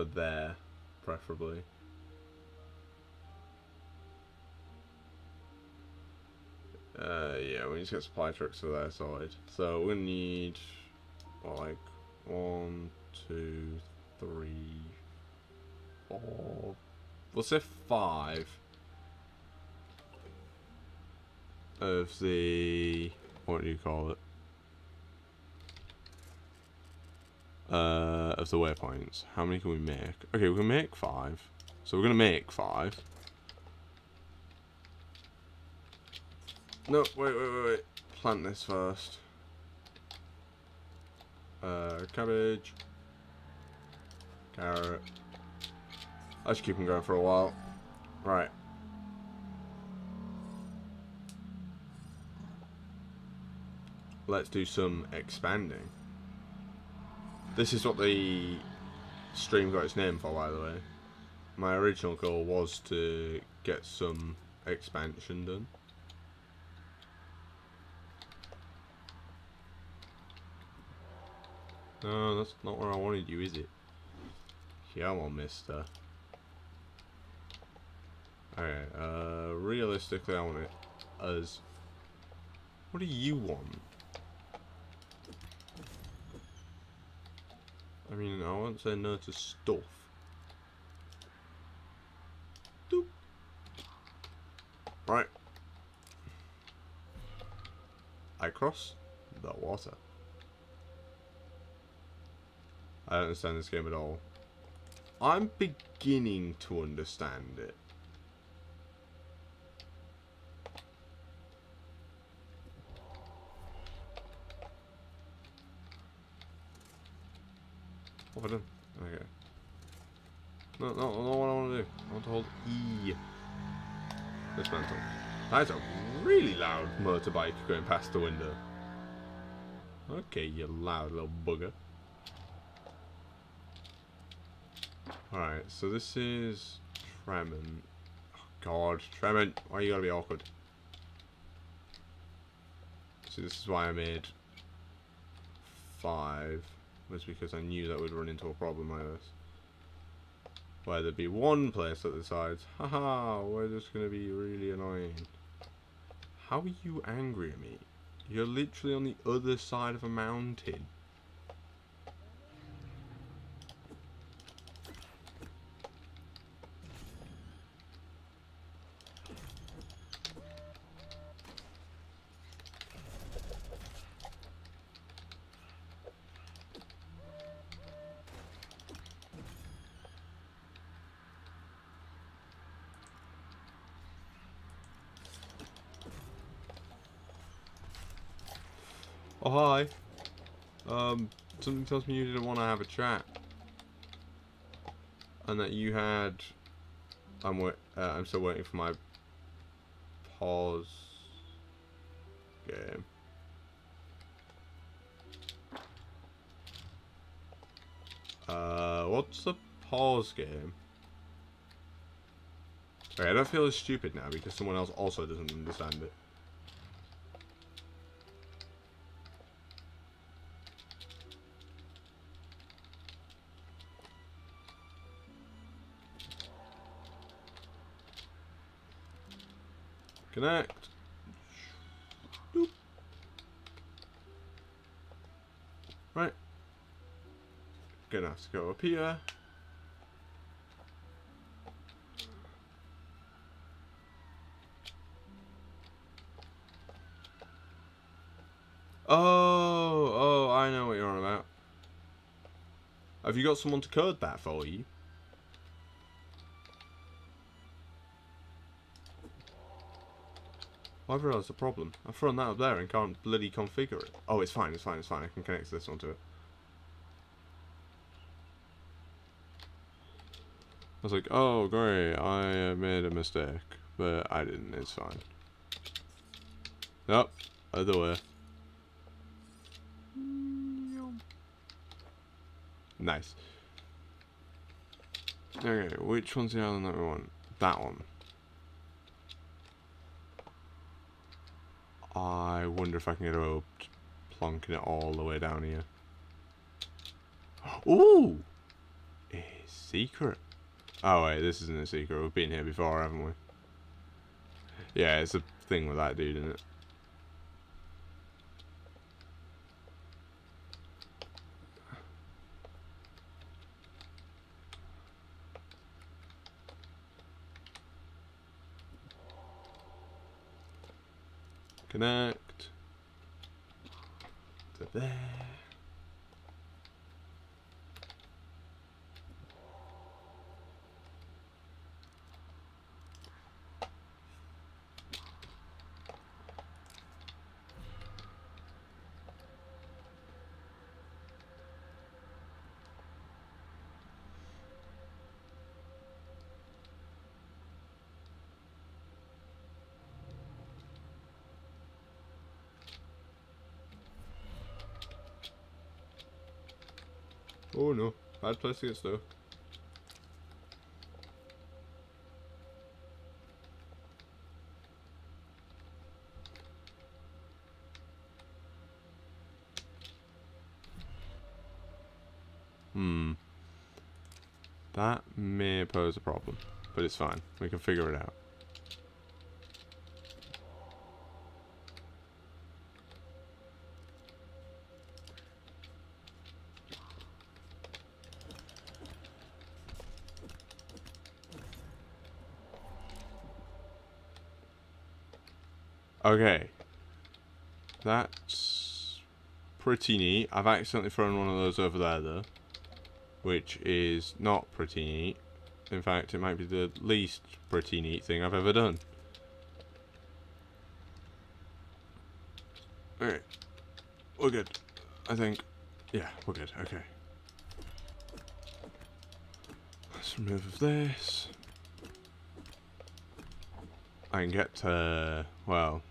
for there, preferably. Uh, yeah, we need to get supply trucks for their side. So gonna need like one, two, three, four. We'll say five of the what do you call it? Uh, of the waypoints. How many can we make? Okay, we can make five. So we're gonna make five. No, wait, wait, wait, wait. Plant this first. Uh, cabbage. Carrot. I should keep them going for a while. Right. Let's do some expanding. This is what the stream got its name for, by the way. My original goal was to get some expansion done. No, that's not where I wanted you, is it? Come on, mister. Alright, uh, realistically, I want it as... What do you want? I mean, I won't say no to stuff. Doop. Right. I cross the water. I don't understand this game at all. I'm beginning to understand it. What have I done? Okay. No, no, no, what I want to do. I want to hold E. This Dismantle. That's a really loud motorbike going past the window. Okay, you loud little bugger. Alright, so this is Tremont. Oh God, Tremont, why are you gotta be awkward? See, this is why I made five was because I knew that would run into a problem like this. Where there'd be one place that decides, haha, we're just going to be really annoying. How are you angry at me? You're literally on the other side of a mountain. Oh, hi. Um, something tells me you didn't want to have a chat. And that you had... I'm, wait, uh, I'm still waiting for my pause game. Uh, what's the pause game? Okay, I don't feel as stupid now because someone else also doesn't understand it. Connect. Right. have to go up here. Oh, oh, I know what you're on about. Have you got someone to code that for you? I've realised a problem. I've thrown that up there and can't bloody configure it. Oh, it's fine, it's fine, it's fine. I can connect this onto it. I was like, oh, great, I made a mistake. But I didn't, it's fine. Nope, other way. Nice. Okay, which one's the island that we want? That one. I wonder if I can get away with plonking it all the way down here. Ooh! A secret. Oh wait, this isn't a secret. We've been here before, haven't we? Yeah, it's a thing with that dude, isn't it? Connect. To there. Oh place to get. Hmm. That may pose a problem, but it's fine. We can figure it out. Okay. That's pretty neat. I've accidentally thrown one of those over there, though. Which is not pretty neat. In fact, it might be the least pretty neat thing I've ever done. Okay. We're good. I think. Yeah, we're good. Okay. Let's remove this. I can get to... Well,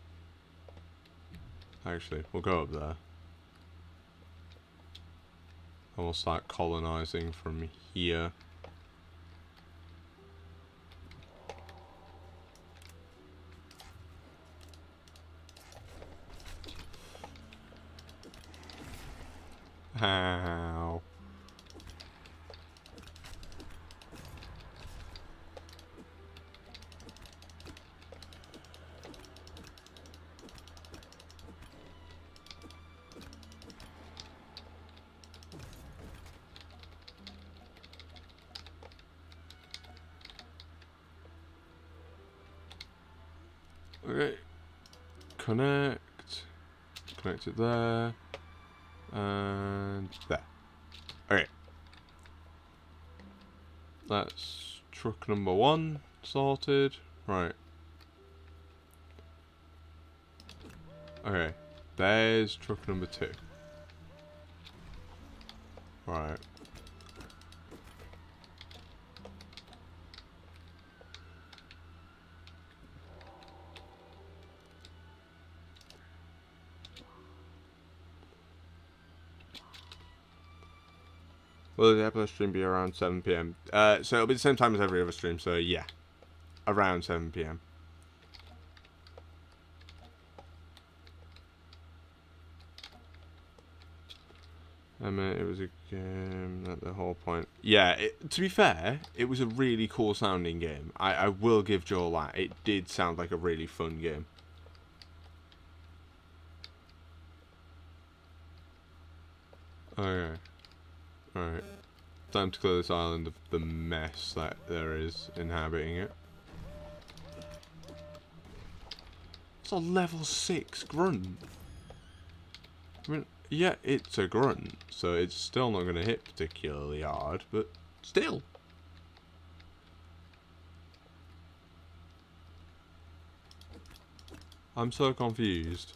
Actually, we'll go up there. And we'll start colonizing from here. How? There. And there. Alright. That's truck number one sorted. Right. Okay. There's truck number two. Right. Will the episode stream be around 7 p.m.? Uh, so it'll be the same time as every other stream, so yeah. Around 7 p.m. I mean, it was a game at the whole point. Yeah, it, to be fair, it was a really cool sounding game. I, I will give Joel that. It did sound like a really fun game. Okay. Alright. Time to clear this island of the mess that there is inhabiting it. It's a level 6 grunt. I mean, yeah, it's a grunt, so it's still not going to hit particularly hard, but still. I'm so confused.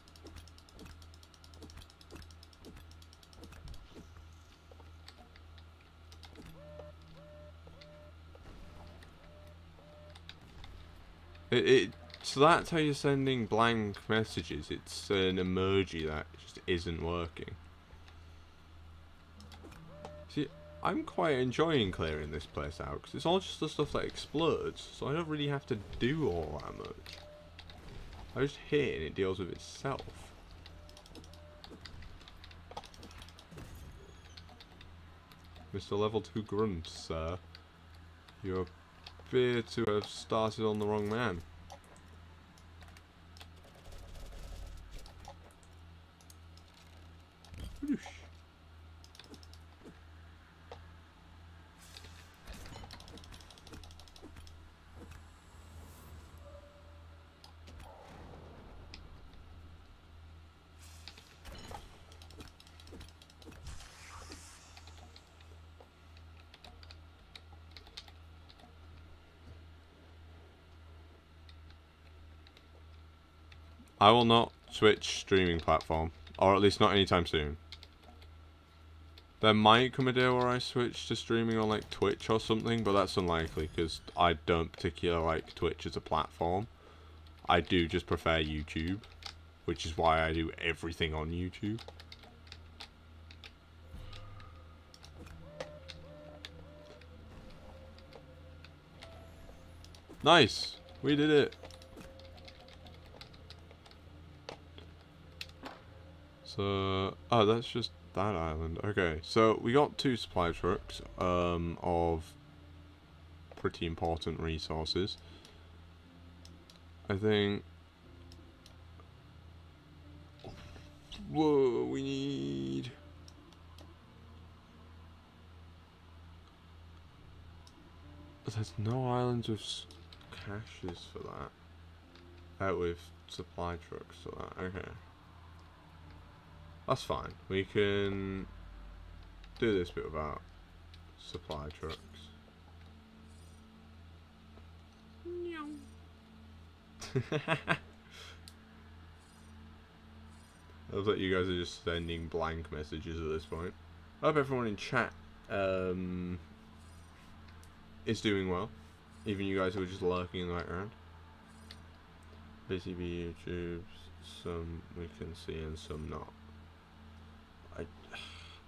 It, it, so that's how you're sending blank messages. It's an emoji that just isn't working. See, I'm quite enjoying clearing this place out because it's all just the stuff that explodes, so I don't really have to do all that much. I just hit and it deals with itself. Mr. Level 2 Grunt, sir. You appear to have started on the wrong man. I will not switch streaming platform. Or at least not anytime soon. There might come a day where I switch to streaming on like Twitch or something, but that's unlikely because I don't particularly like Twitch as a platform. I do just prefer YouTube, which is why I do everything on YouTube. Nice! We did it! So, oh, that's just that island. Okay, so we got two supply trucks um, of pretty important resources. I think... Whoa, we need... There's no islands with caches for that. Out with supply trucks for that, okay. That's fine. We can do this bit without supply trucks. I love that you guys are just sending blank messages at this point. I hope everyone in chat um, is doing well. Even you guys who are just lurking in the background. Busy YouTubes, some we can see and some not.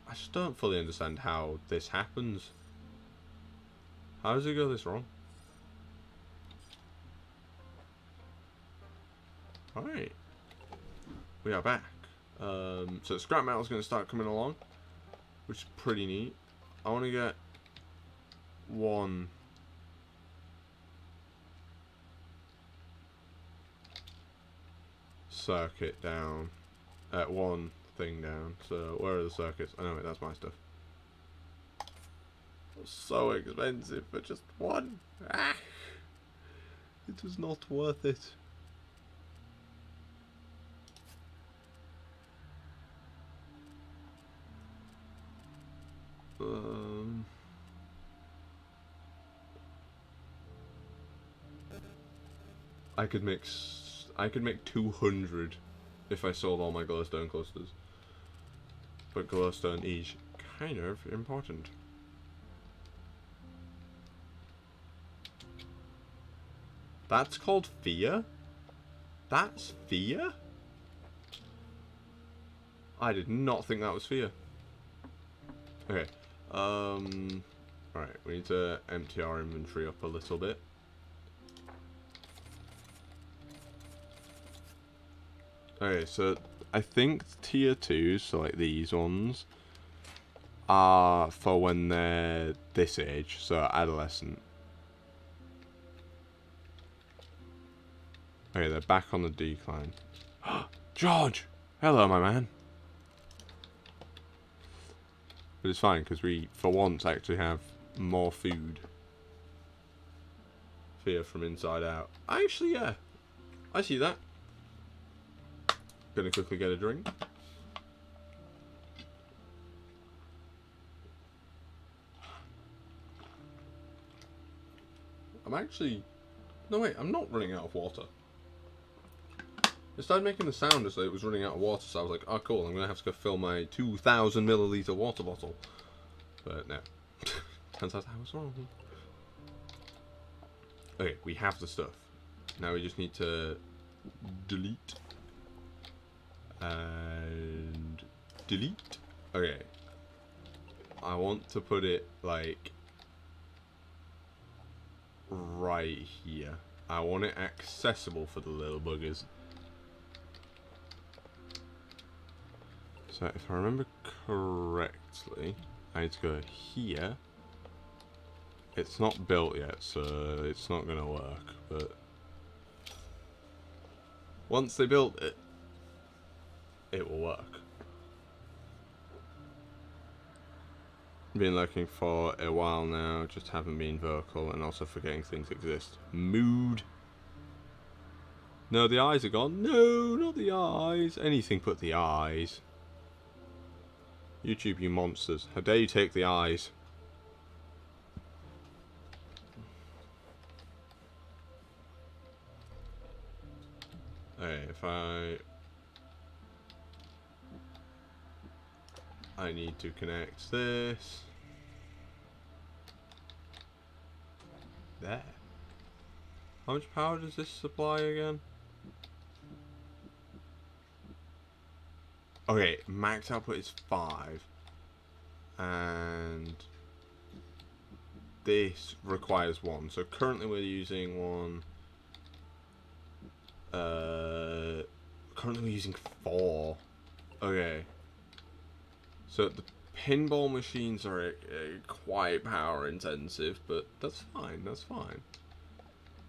I, just don't fully understand how this happens. How does it go this wrong? Alright. We are back. Um, so scrap metal is going to start coming along, which is pretty neat. I want to get one circuit down at one thing down. So where are the circuits? I oh, know that's my stuff. So expensive for just one. Ah, was not worth it. Um. I could mix. I could make 200 if I sold all my glowstone clusters but glowstone is kind of important. That's called fear? That's fear? I did not think that was fear. Okay. Um, Alright, we need to empty our inventory up a little bit. Okay, so I think tier 2s, so like these ones, are for when they're this age, so adolescent. Okay, they're back on the decline. George! Hello, my man. But it's fine, because we, for once, actually have more food. Fear from inside out. Actually, yeah. I see that. Gonna quickly get a drink. I'm actually... No, wait, I'm not running out of water. It started making the sound as though it was running out of water, so I was like, oh cool, I'm going to have to go fill my 2,000 milliliter water bottle. But no. Turns out I was wrong. Okay, we have the stuff. Now we just need to delete. And delete. Okay. I want to put it like right here. I want it accessible for the little buggers. So if I remember correctly, I need to go here. It's not built yet, so it's not going to work, but once they build it, it will work. Been looking for a while now, just haven't been vocal and also forgetting things exist. Mood. No, the eyes are gone. No, not the eyes. Anything but the eyes. YouTube, you monsters. How dare you take the eyes? Hey, if I... I need to connect this. There. How much power does this supply again? Okay, max output is 5. And this requires 1. So currently we're using one. Uh, currently we're using 4. Okay. So the pinball machines are uh, quite power intensive, but that's fine, that's fine.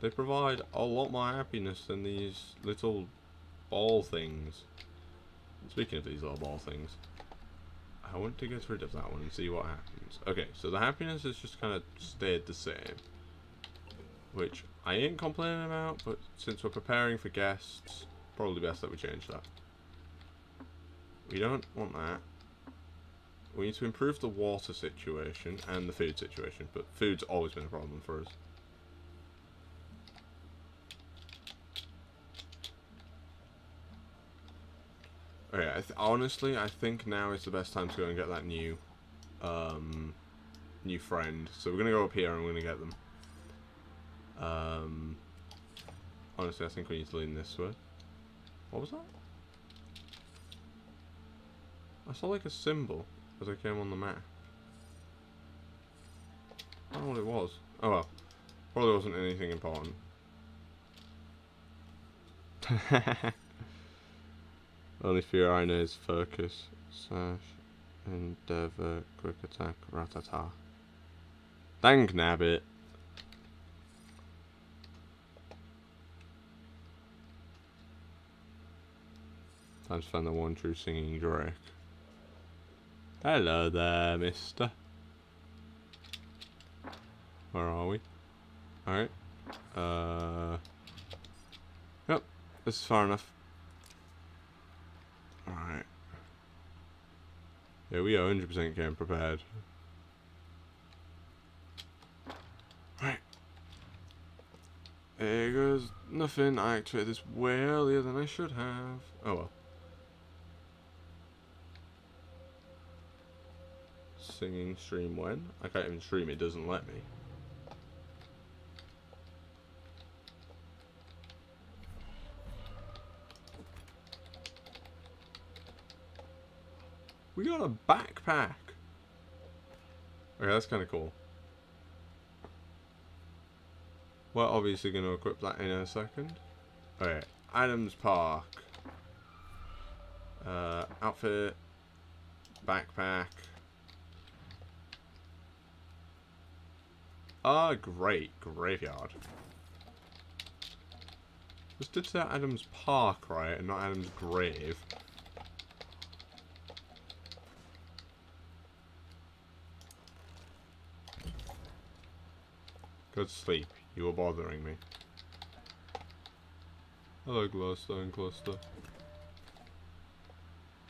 They provide a lot more happiness than these little ball things. Speaking of these little ball things, I want to get rid of that one and see what happens. Okay, so the happiness has just kind of stayed the same. Which I ain't complaining about, but since we're preparing for guests, probably best that we change that. We don't want that. We need to improve the water situation and the food situation, but food's always been a problem for us. Okay, I honestly, I think now is the best time to go and get that new, um, new friend. So we're gonna go up here and we're gonna get them. Um, honestly, I think we need to lean this way. What was that? I saw like a symbol as I came on the map. I don't know what it was. Oh well. Probably wasn't anything important. Only fear I know is focus, slash, endeavour, quick attack, Rattata. Dang nabbit. Time to find the one true singing Drake. Hello there, mister. Where are we? Alright. Uh. Yep, this is far enough. Alright. Yeah, we are 100% getting prepared. Right. There goes nothing. I activated this way earlier than I should have. Oh well. Singing stream when? I can't even stream, it doesn't let me. We got a backpack. Okay, that's kind of cool. We're obviously going to equip that in a second. Okay, Adams Park. Uh, outfit. Backpack. Ah, great. Graveyard. Let's ditch Adam's Park, right, and not Adam's Grave. Good sleep. You were bothering me. Hello, glowstone cluster.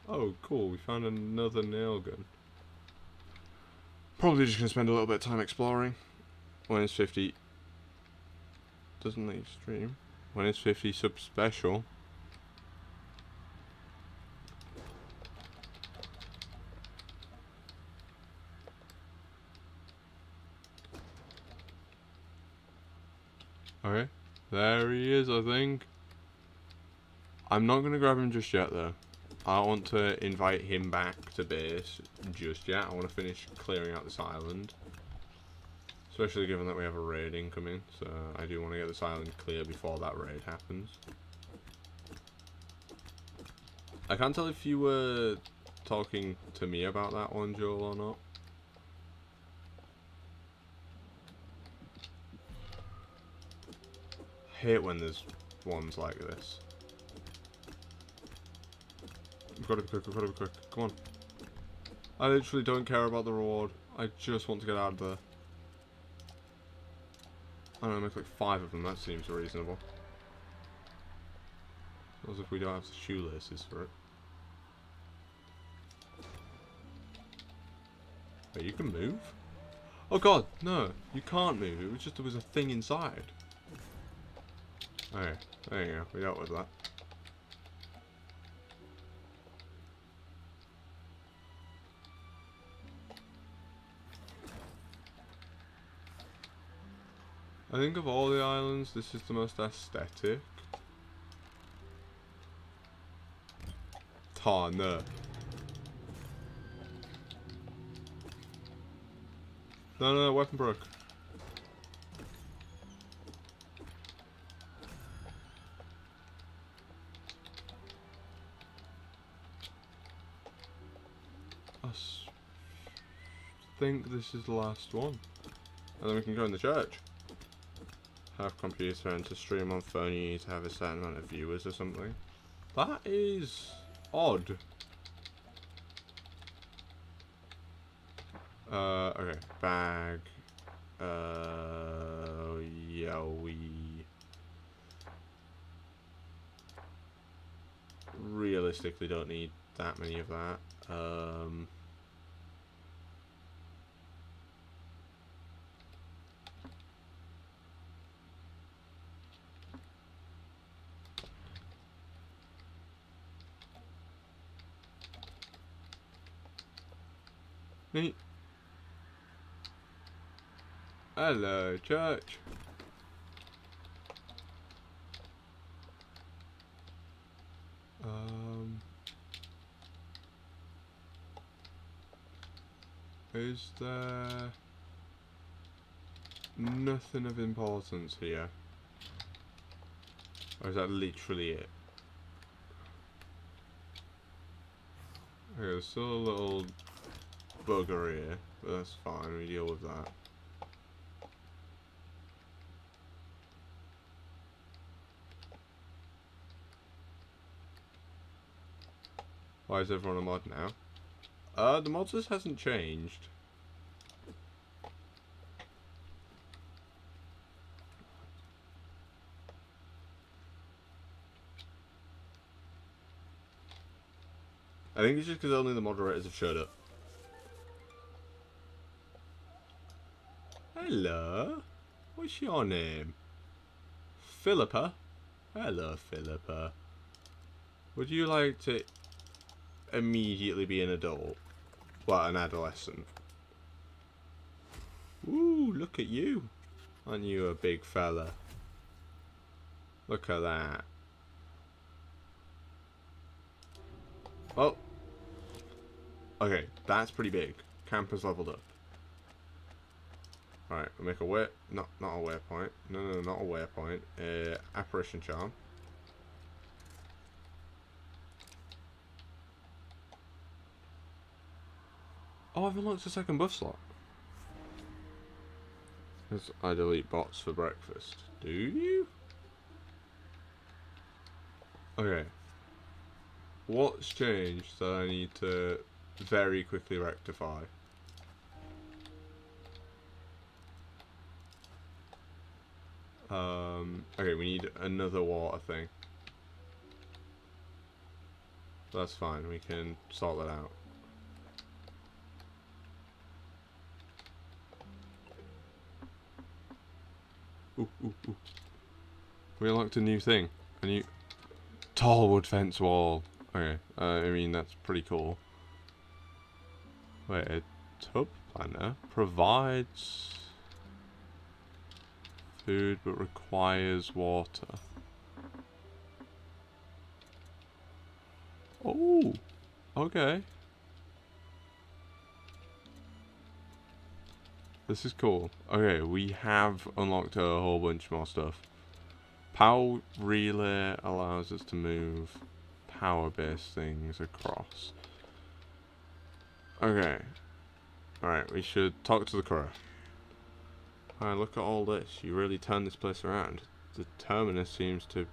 Oh, cool. We found another nail gun. Probably just going to spend a little bit of time exploring. When it's 50... Doesn't leave stream. When it's 50 sub special. Okay. There he is, I think. I'm not going to grab him just yet, though. I want to invite him back to base just yet. I want to finish clearing out this island. Especially given that we have a raid incoming. So I do want to get this island clear before that raid happens. I can't tell if you were talking to me about that one, Joel, or not. hate when there's ones like this. We've got to be quick, we've got to be quick. Come on. I literally don't care about the reward. I just want to get out of there. I don't know, make like five of them, that seems reasonable. As if we don't have the shoelaces for it. Wait, you can move? Oh god, no, you can't move. It was just there was a thing inside. Okay, there you go. We dealt with that. I think of all the islands, this is the most aesthetic. Ta, no. No, no, weapon broke. I think this is the last one. And then we can go in the church. Have computer and to stream on phone you need to have a certain amount of viewers or something. That is odd. Uh, okay, bag. Uh, yeah, we realistically don't need that many of that. Um, Hello, church. Um, is there nothing of importance here? Or is that literally it? Okay, there's still a little bugger here, but that's fine, we deal with that. Why is everyone a mod now? Uh, the mods list hasn't changed. I think it's just because only the moderators have showed up. Hello. What's your name? Philippa? Hello, Philippa. Would you like to immediately be an adult? Well, an adolescent. Ooh, look at you. Aren't you a big fella? Look at that. Oh. Okay, that's pretty big. Camper's leveled up. Alright, we'll make a way, not, not a waypoint. No, no, not a waypoint. Uh, apparition charm. Oh, I've unlocked a second buff slot. Because I delete bots for breakfast. Do you? Okay. What's changed that I need to very quickly rectify? Um, okay, we need another water thing. That's fine, we can sort that out. Ooh, ooh, ooh. We unlocked a new thing. A new tall wood fence wall. Okay, uh, I mean, that's pretty cool. Wait, a tub planner provides food but requires water. Oh, okay. This is cool. Okay, we have unlocked a whole bunch more stuff. Power relay allows us to move power-based things across. Okay. Alright, we should talk to the crow. Alright, look at all this. You really turned this place around. The terminus seems to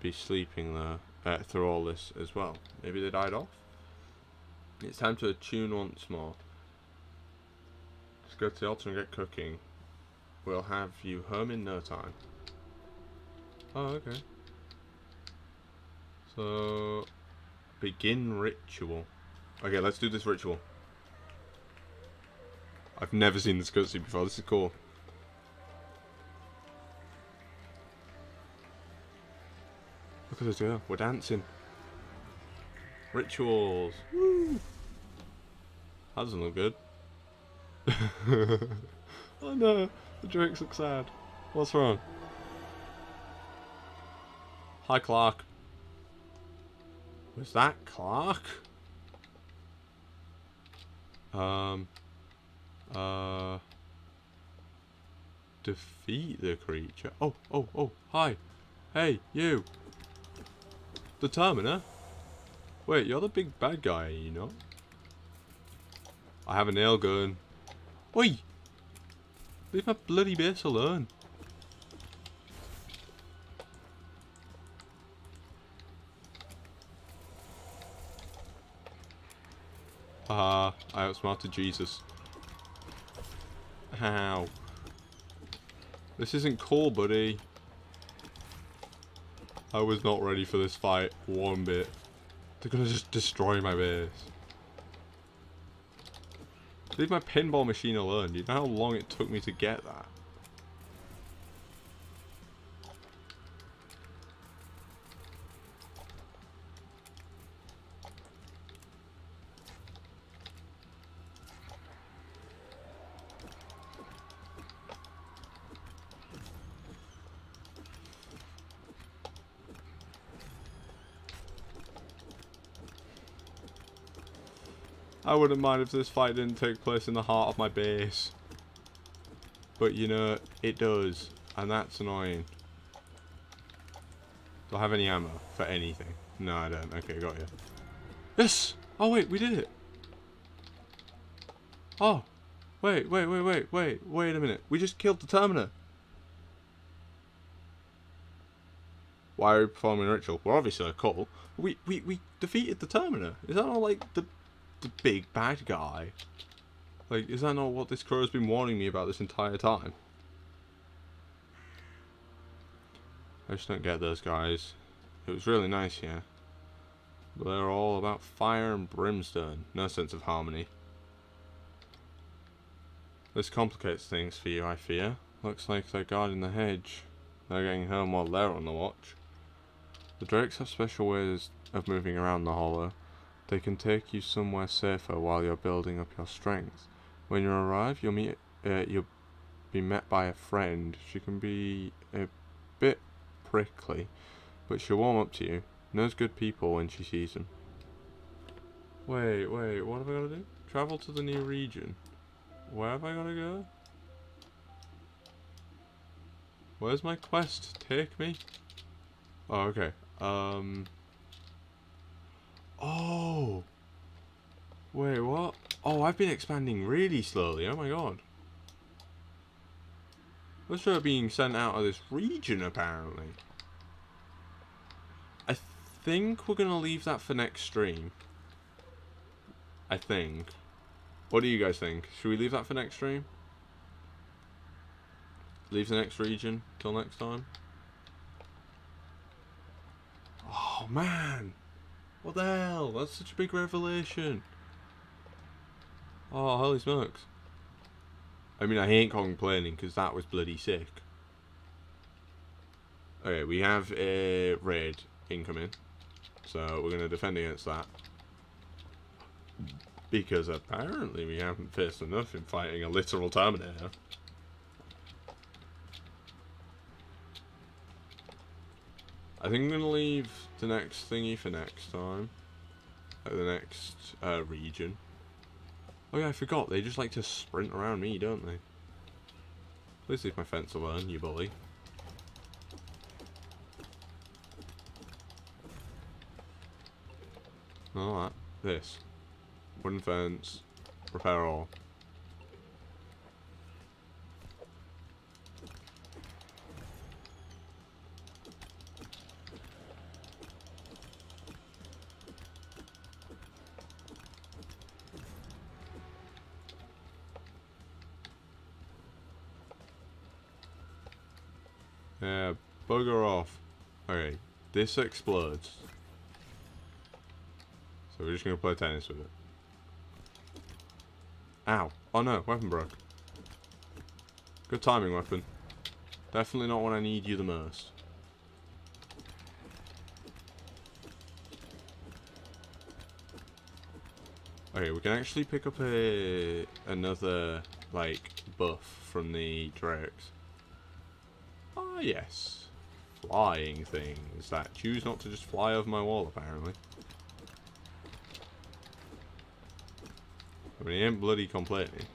be sleeping there uh, through all this as well. Maybe they died off? It's time to attune once more. Let's go to the altar and get cooking. We'll have you home in no time. Oh, okay. So, begin ritual. Okay, let's do this ritual. I've never seen this cutscene before. This is cool. We're dancing. Rituals. Woo! That doesn't look good. oh no, the drinks look sad. What's wrong? Hi, Clark. Was that Clark? Um. Uh. Defeat the creature. Oh, oh, oh, hi. Hey, you. The Terminer? Wait, you're the big bad guy, you not? I have a nail gun. Oi! Leave my bloody base alone. Haha, I outsmarted Jesus. How? This isn't cool, buddy. I was not ready for this fight one bit. They're gonna just destroy my base. Leave my pinball machine alone. Do you know how long it took me to get that? I wouldn't mind if this fight didn't take place in the heart of my base. But you know, it does. And that's annoying. Do I have any ammo for anything? No, I don't. Okay, got you. Yes! Oh, wait, we did it. Oh. Wait, wait, wait, wait, wait. Wait a minute. We just killed the Terminer. Why are we performing a ritual? We're obviously a cult. We, we, we defeated the Terminer. Is that not like the the big bad guy. Like, is that not what this crow has been warning me about this entire time? I just don't get those guys. It was really nice here. But they're all about fire and brimstone. No sense of harmony. This complicates things for you, I fear. Looks like they're guarding the hedge. They're getting home while they're on the watch. The drakes have special ways of moving around the hollow. They can take you somewhere safer while you're building up your strength. When you arrive, you'll meet uh, you'll be met by a friend. She can be a bit prickly, but she'll warm up to you. Knows good people when she sees them. Wait, wait, what have I got to do? Travel to the new region. Where have I got to go? Where's my quest? Take me? Oh, okay. Um... Oh. Wait, what? Oh, I've been expanding really slowly. Oh my god. Let's start being sent out of this region, apparently. I think we're going to leave that for next stream. I think. What do you guys think? Should we leave that for next stream? leave the next region till next time. Oh man! What the hell? That's such a big revelation. Oh, holy smokes. I mean, I ain't complaining because that was bloody sick. Okay, we have a raid incoming. So we're going to defend against that. Because apparently we haven't faced enough in fighting a literal Terminator. I think I'm going to leave the next thingy for next time. Like the next uh, region. Oh yeah, I forgot. They just like to sprint around me, don't they? Please leave my fence alone, you bully. Alright, this. Wooden fence, repair all. Yeah, bugger off. Okay, this explodes. So we're just going to play tennis with it. Ow. Oh no, weapon broke. Good timing, weapon. Definitely not when I need you the most. Okay, we can actually pick up a another, like, buff from the Drakes. Ah, yes. Flying things that choose not to just fly over my wall, apparently. I mean, he ain't bloody complaining.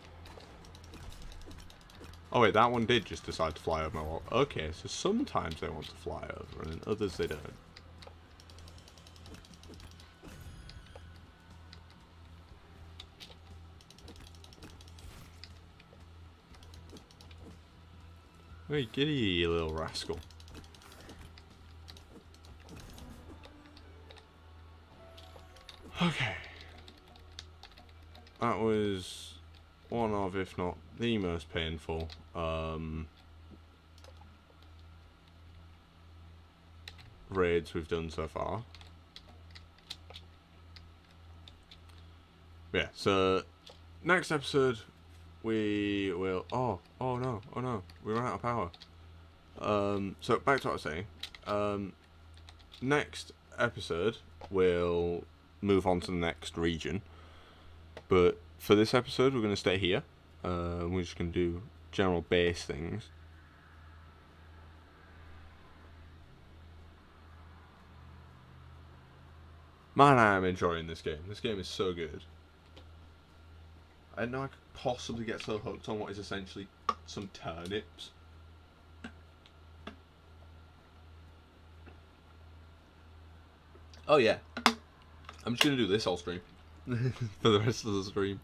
Oh wait, that one did just decide to fly over my wall. Okay, so sometimes they want to fly over, and others they don't. Hey, giddy, you little rascal. Okay. That was one of, if not the most painful, um, raids we've done so far. Yeah, so next episode we will... Oh, oh no, oh no, we ran out of power. Um, so back to what I was saying. Um, next episode we'll move on to the next region. But for this episode, we're going to stay here. Uh, we're just going to do general base things. Man, I am enjoying this game. This game is so good. I didn't know I could possibly get so hooked on what is essentially some turnips. Oh yeah. I'm just going to do this all stream. for the rest of the stream.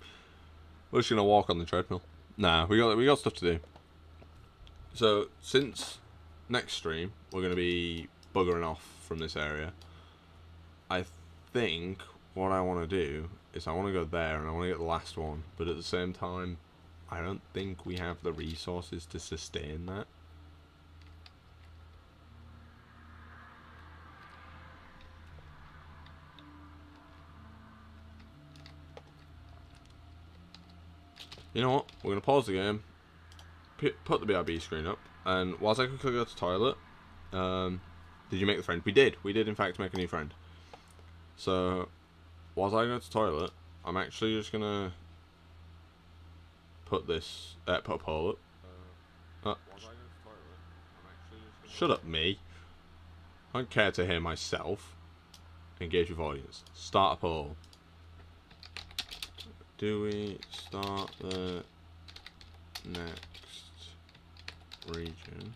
We're just gonna walk on the treadmill. Nah, we got we got stuff to do. So since next stream we're gonna be buggering off from this area, I think what I want to do is I want to go there and I want to get the last one, but at the same time, I don't think we have the resources to sustain that. You know what? We're going to pause the game, put the BRB screen up, and whilst I quickly go to the toilet, um, did you make the friend? We did. We did, in fact, make a new friend. So, whilst I go to the toilet, I'm actually just going to put this, uh, put a poll up. Uh, shut up, me. I don't care to hear myself. Engage with audience. Start a poll do we start the next region?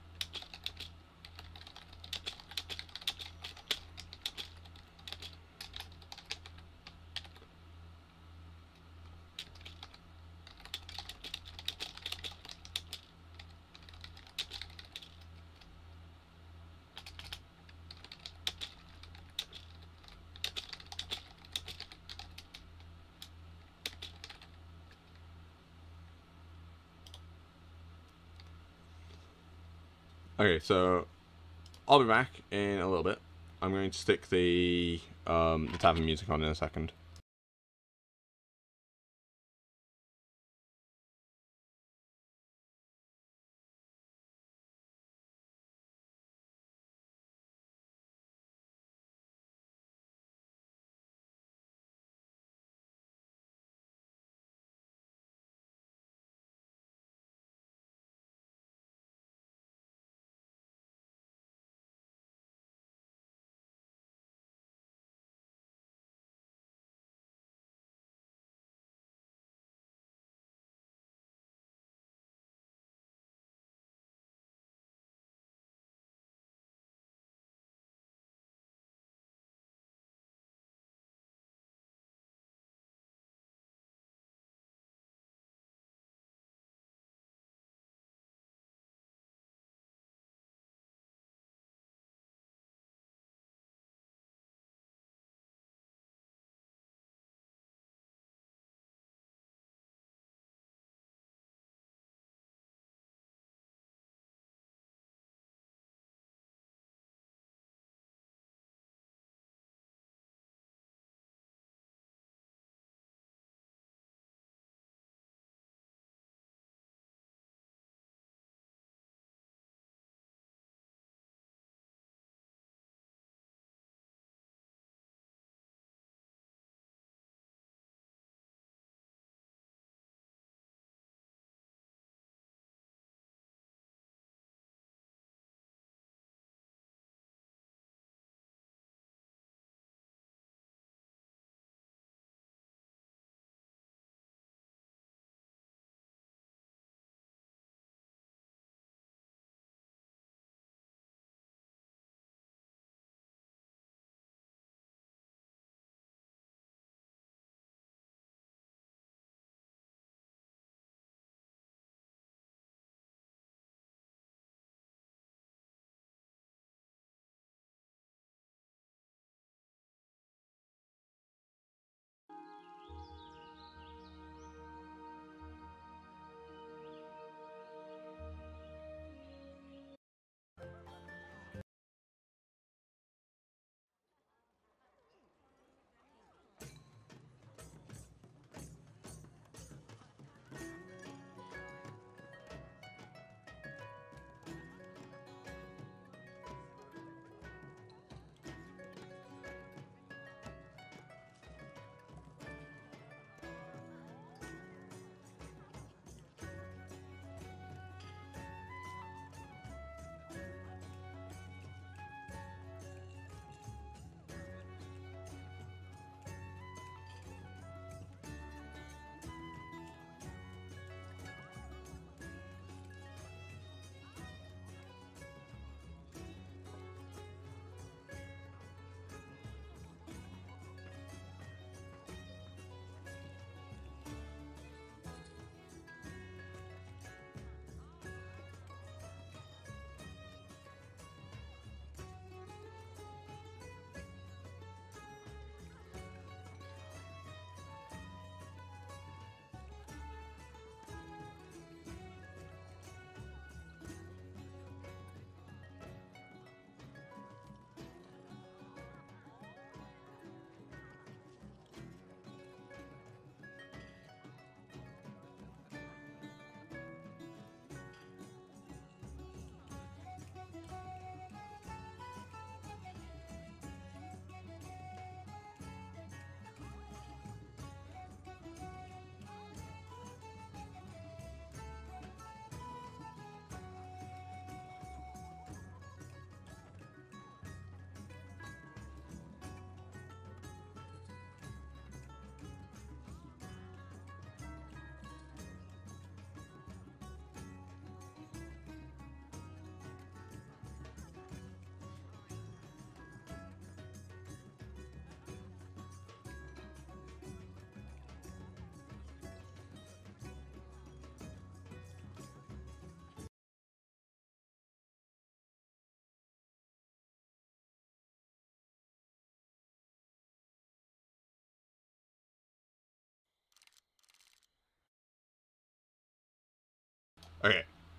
Okay, so I'll be back in a little bit. I'm going to stick the um, the tavern music on in a second.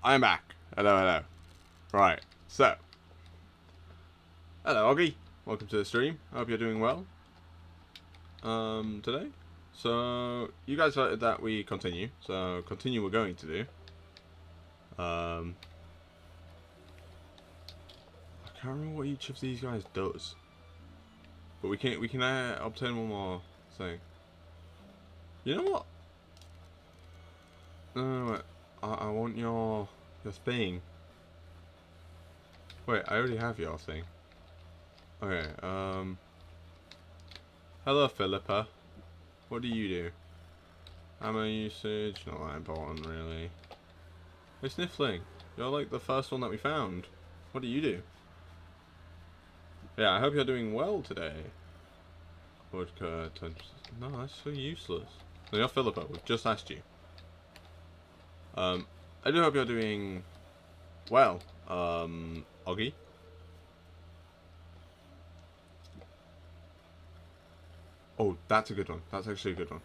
I'm back. Hello, hello. Right. So, hello, Oggy. Welcome to the stream. I hope you're doing well. Um, today. So, you guys voted that we continue. So, continue we're going to do. Um, I can't remember what each of these guys does. But we can we can uh, obtain one more thing. You know what? No, no, no. I, I want your your thing. Wait, I already have your thing. Okay, um... Hello, Philippa. What do you do? Ammo usage, not that important, really. Hey, Sniffling. You're like the first one that we found. What do you do? Yeah, I hope you're doing well today. Woodcut. No, that's so useless. No, you're Philippa. We've just asked you. Um, I do hope you're doing well, um, Oggy. Oh, that's a good one. That's actually a good one.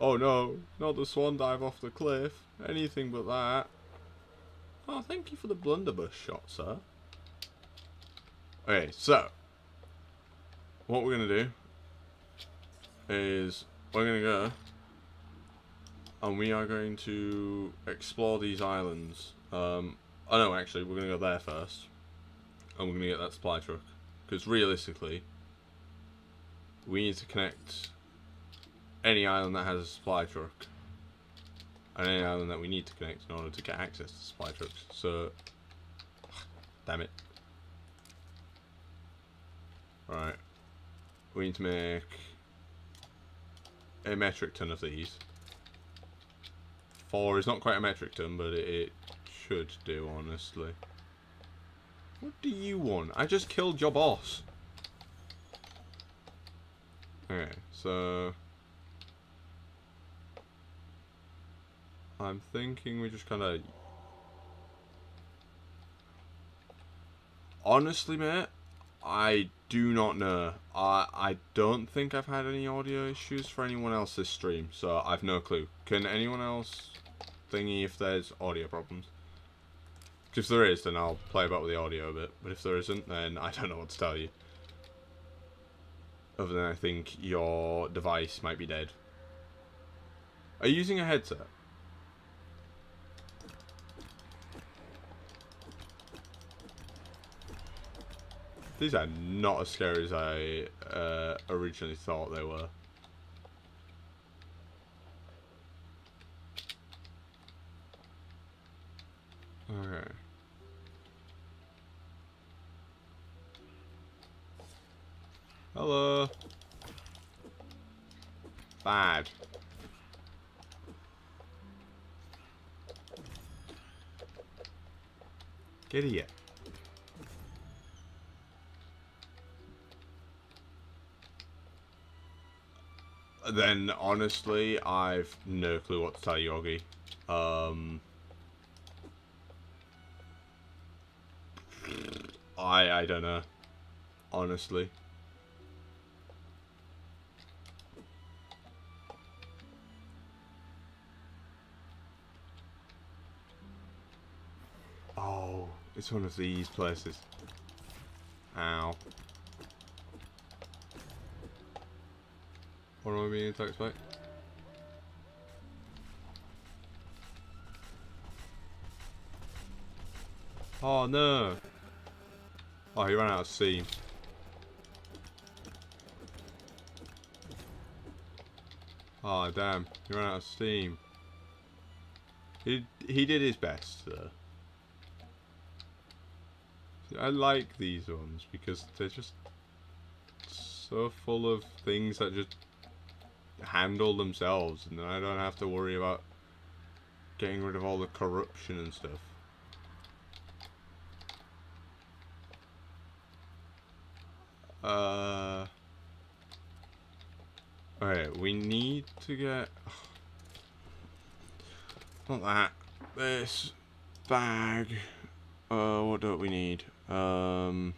Oh no, not the swan dive off the cliff. Anything but that. Oh, thank you for the blunderbuss shot, sir. Okay, so. What we're going to do is we're going to go and we are going to explore these islands. Um, oh no, actually, we're going to go there first. And we're going to get that supply truck. Because realistically, we need to connect any island that has a supply truck. And any island that we need to connect in order to get access to supply trucks. So, damn it. Right. We need to make a metric ton of these. Four is not quite a metric ton, but it, it should do, honestly. What do you want? I just killed your boss. Okay, so... I'm thinking we just kind of... Honestly, mate, I do not know. I I don't think I've had any audio issues for anyone else's stream, so I've no clue. Can anyone else thingy if there's audio problems? If there is, then I'll play about with the audio a bit. But if there isn't, then I don't know what to tell you. Other than I think your device might be dead. Are you using a headset? These are not as scary as I uh, originally thought they were. Okay. Hello. Bad. Get here. Then, honestly, I've no clue what to tell Oggy. Um... I I don't know. Honestly. Oh, it's one of these places. Ow. What am I being attacked by? Oh no! Oh, he ran out of steam. Oh damn, he ran out of steam. He he did his best though. I like these ones because they're just so full of things that just handle themselves and then I don't have to worry about getting rid of all the corruption and stuff. Uh. Okay, we need to get. Not that. This bag. Uh, what do we need? Um.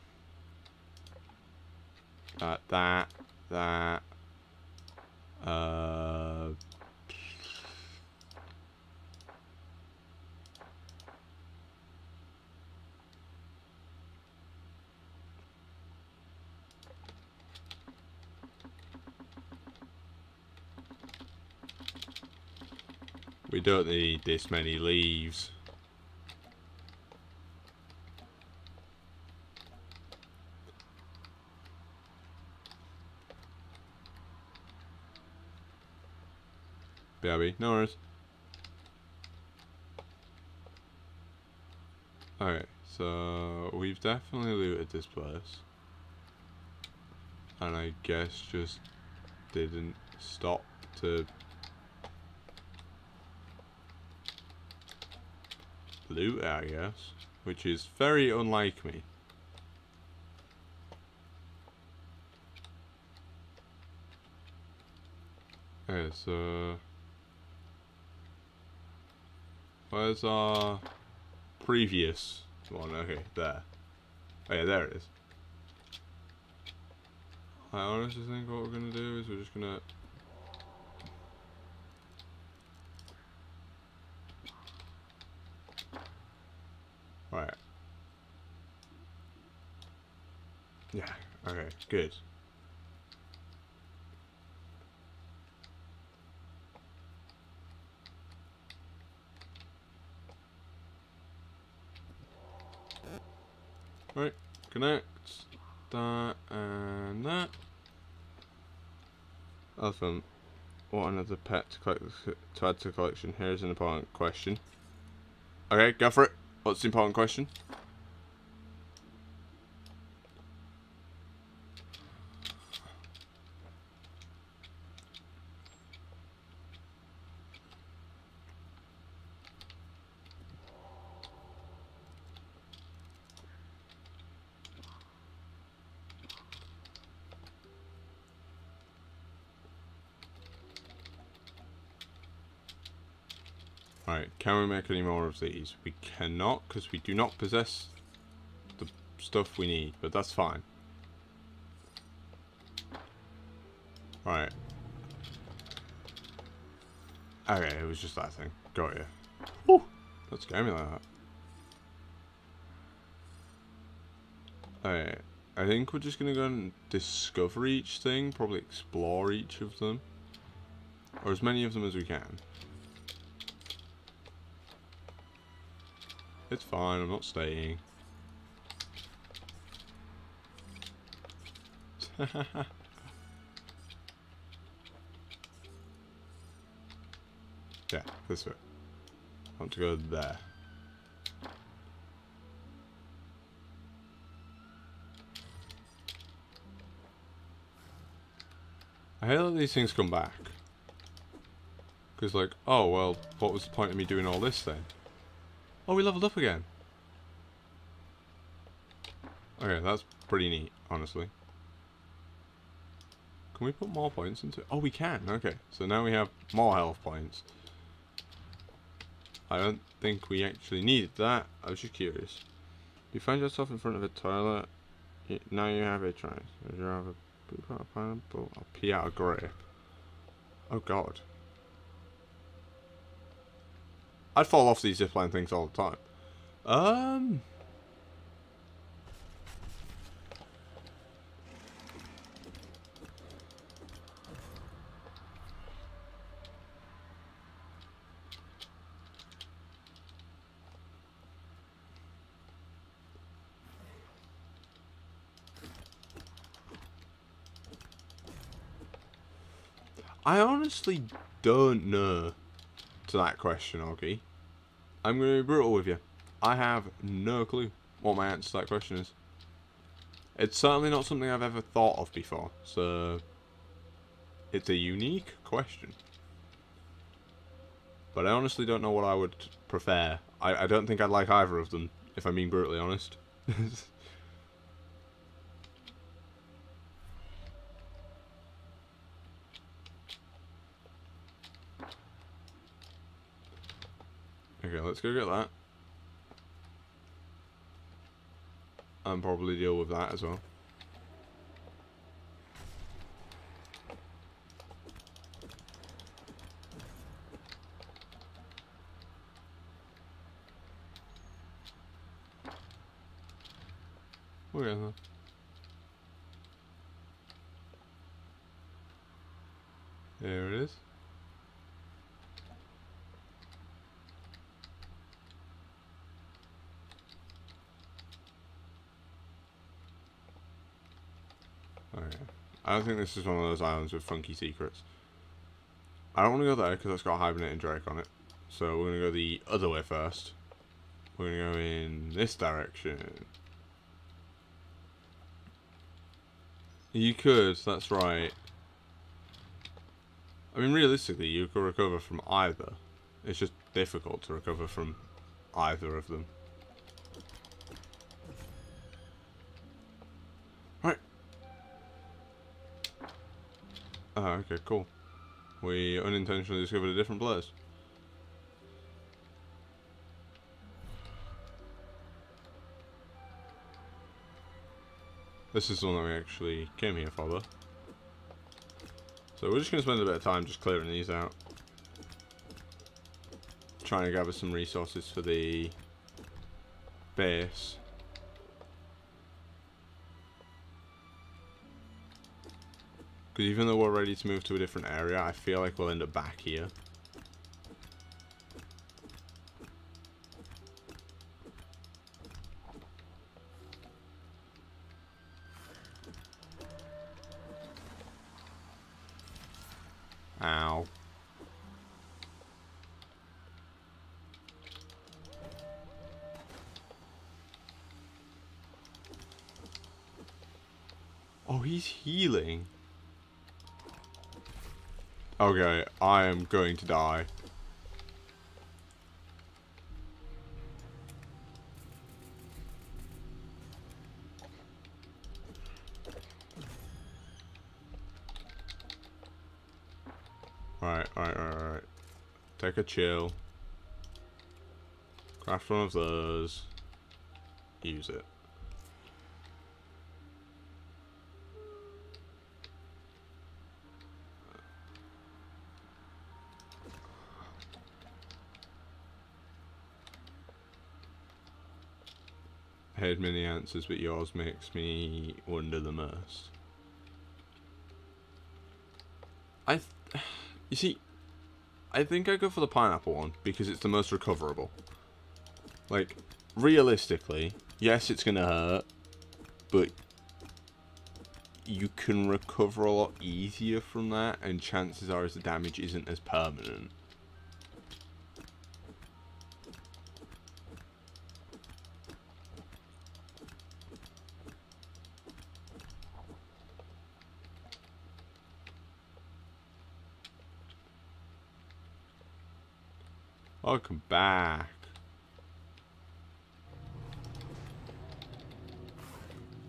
Uh, that. That. Uh, we don't need this many leaves. BRB, no worries. Alright, so we've definitely looted this place. And I guess just didn't stop to loot, I guess. Which is very unlike me. Okay, so... Where's our previous one? Okay, there. Oh yeah, there it is. I honestly think what we're gonna do is we're just gonna Right. Yeah, okay, good. Right, connect that and that. Awesome. What another pet to, collect, to add to the collection? Here's an important question. Okay, go for it. What's the important question? Right, can we make any more of these? We cannot, because we do not possess the stuff we need, but that's fine. Right. Okay, it was just that thing. Got you. Woo! That scared me like that. Alright. I think we're just gonna go and discover each thing, probably explore each of them. Or as many of them as we can. It's fine, I'm not staying. yeah, this way. I want to go there. I hate that these things come back. Because like, oh well, what was the point of me doing all this then? Oh, we leveled up again. Okay, that's pretty neat, honestly. Can we put more points into it? Oh, we can. Okay, so now we have more health points. I don't think we actually needed that. I was just curious. You find yourself in front of a toilet. Now you have a choice. You have a poop out a pineapple or pee out a grape. Oh god. I'd fall off these zipline things all the time. Um... I honestly don't know to that question, Oggy. I'm going to be brutal with you. I have no clue what my answer to that question is. It's certainly not something I've ever thought of before, so it's a unique question. But I honestly don't know what I would prefer. I, I don't think I'd like either of them, if I'm being brutally honest. Okay, let's go get that. And probably deal with that as well. Where is that? There it is. I don't think this is one of those islands with funky secrets. I don't want to go there because it's got Hibernate and drake on it. So we're going to go the other way first. We're going to go in this direction. You could, that's right. I mean, realistically, you could recover from either. It's just difficult to recover from either of them. Oh, okay, cool. We unintentionally discovered a different place. This is the one that we actually came here for, though. So we're just going to spend a bit of time just clearing these out. Trying to gather some resources for the base. Because even though we're ready to move to a different area, I feel like we'll end up back here. Going to die. Alright, alright, alright, alright. Take a chill. Craft one of those. Use it. Had many answers, but yours makes me wonder the most. I, you see, I think I go for the pineapple one because it's the most recoverable. Like, realistically, yes, it's gonna hurt, but you can recover a lot easier from that, and chances are the damage isn't as permanent. Welcome back.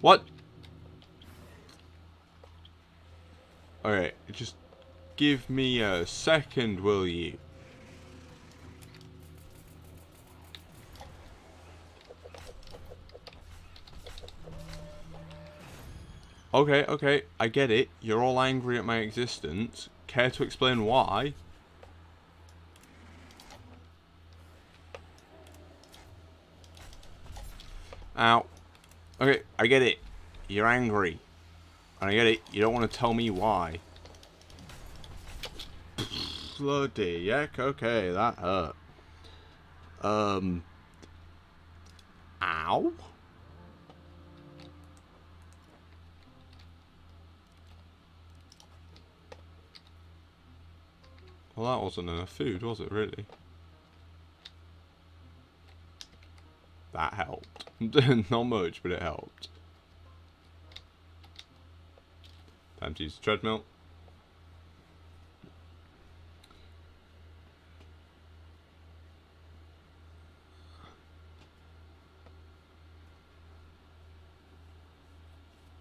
What? Alright, just give me a second, will you? Okay, okay, I get it. You're all angry at my existence. Care to explain why? Ow. Okay, I get it. You're angry. And I get it. You don't want to tell me why. Bloody heck. Okay, that hurt. Um. Ow. Well, that wasn't enough food, was it, really? That helped. Not much, but it helped. Time to use the treadmill.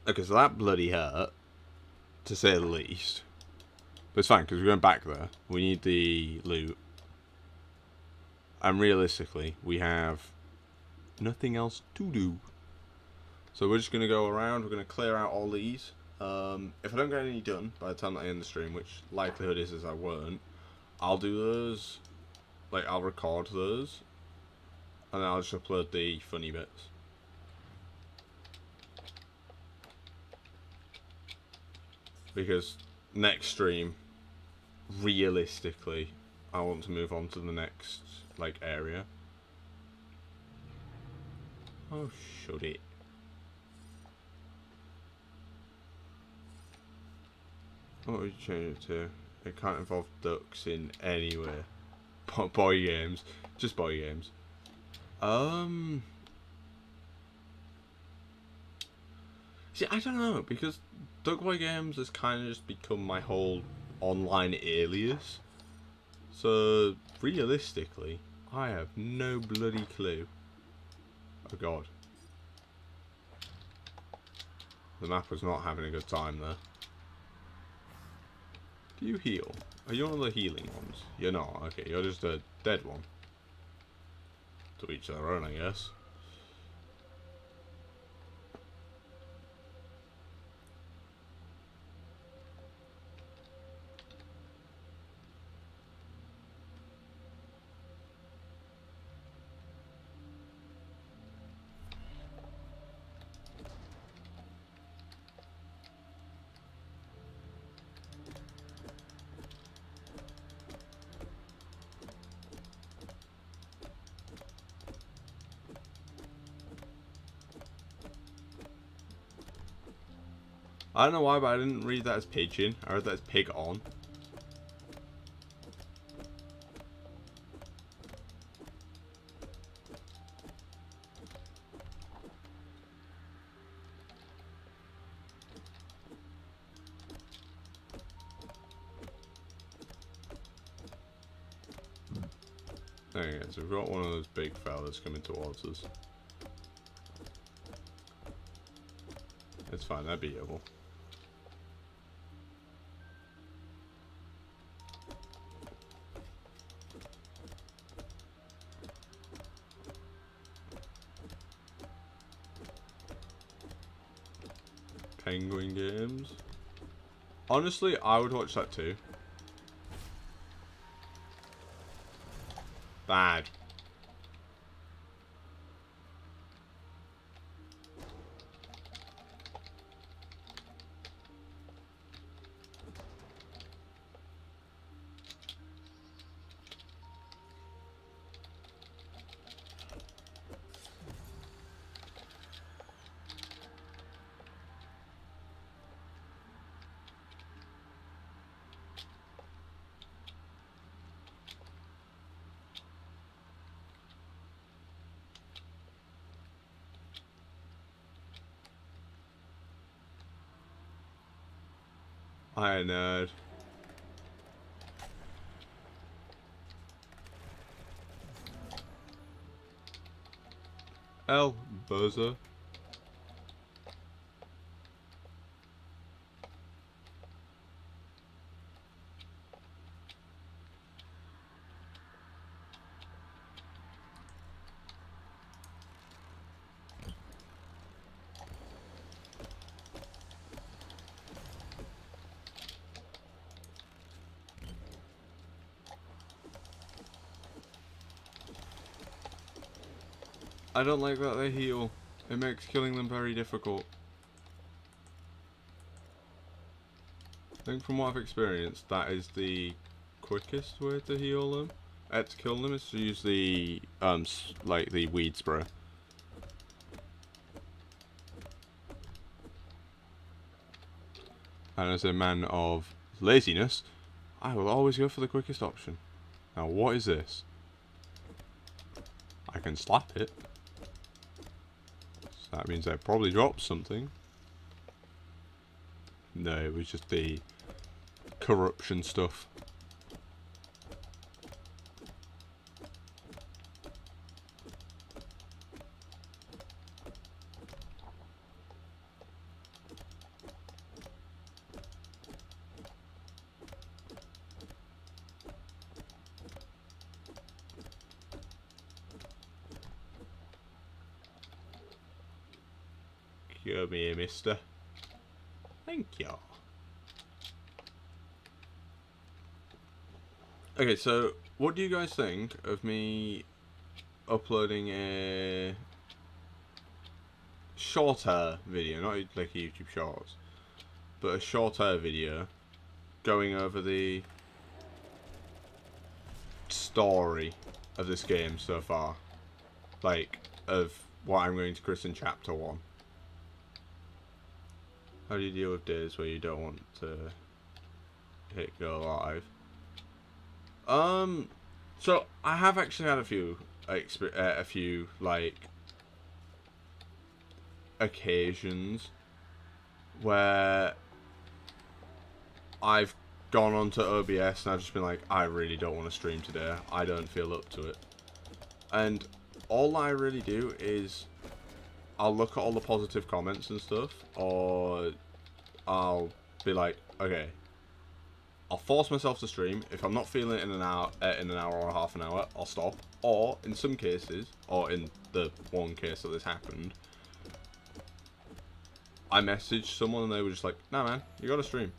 Okay, so that bloody hurt, to say the least. But it's fine, because we're going back there. We need the loot. And realistically, we have nothing else to do. So we're just going to go around, we're going to clear out all these. Um, if I don't get any done by the time I end the stream, which likelihood is is I won't, I'll do those, like I'll record those, and I'll just upload the funny bits. Because next stream, realistically, I want to move on to the next like area. Oh, should it? What would you change it to? It can't involve ducks in any way. Boy games. Just boy games. Um. See, I don't know, because DuckBoi Games has kind of just become my whole online alias. So, realistically, I have no bloody clue. God. The map was not having a good time there. Do you heal? Are you one of the healing ones? You're not. Okay, you're just a dead one. To each their own, I guess. I don't know why, but I didn't read that as pigeon. I read that as pig on. There go, so we've got one of those big fellas coming towards us. It's fine, that'd be beatable. Penguin Games. Honestly, I would watch that too. Bad. Nerd. El Buzzer. I don't like that they heal. It makes killing them very difficult. I think from what I've experienced, that is the quickest way to heal them. Uh, to kill them is to use the, um, like the weed spray. And as a man of laziness, I will always go for the quickest option. Now what is this? I can slap it. That means I probably dropped something. No, it was just the corruption stuff. Come here, Thank you. Okay, so what do you guys think of me uploading a shorter video, not like a YouTube Shorts, but a shorter video going over the story of this game so far, like of what I'm going to christen Chapter One. How do you deal with days where you don't want to hit go live. Um, so I have actually had a few, uh, a few like occasions where I've gone onto OBS and I've just been like, I really don't want to stream today. I don't feel up to it. And all I really do is I'll look at all the positive comments and stuff, or I'll be like, okay, I'll force myself to stream. If I'm not feeling it in an hour, uh, in an hour or half an hour, I'll stop. Or in some cases, or in the one case that this happened, I messaged someone and they were just like, "Nah, man, you got to stream."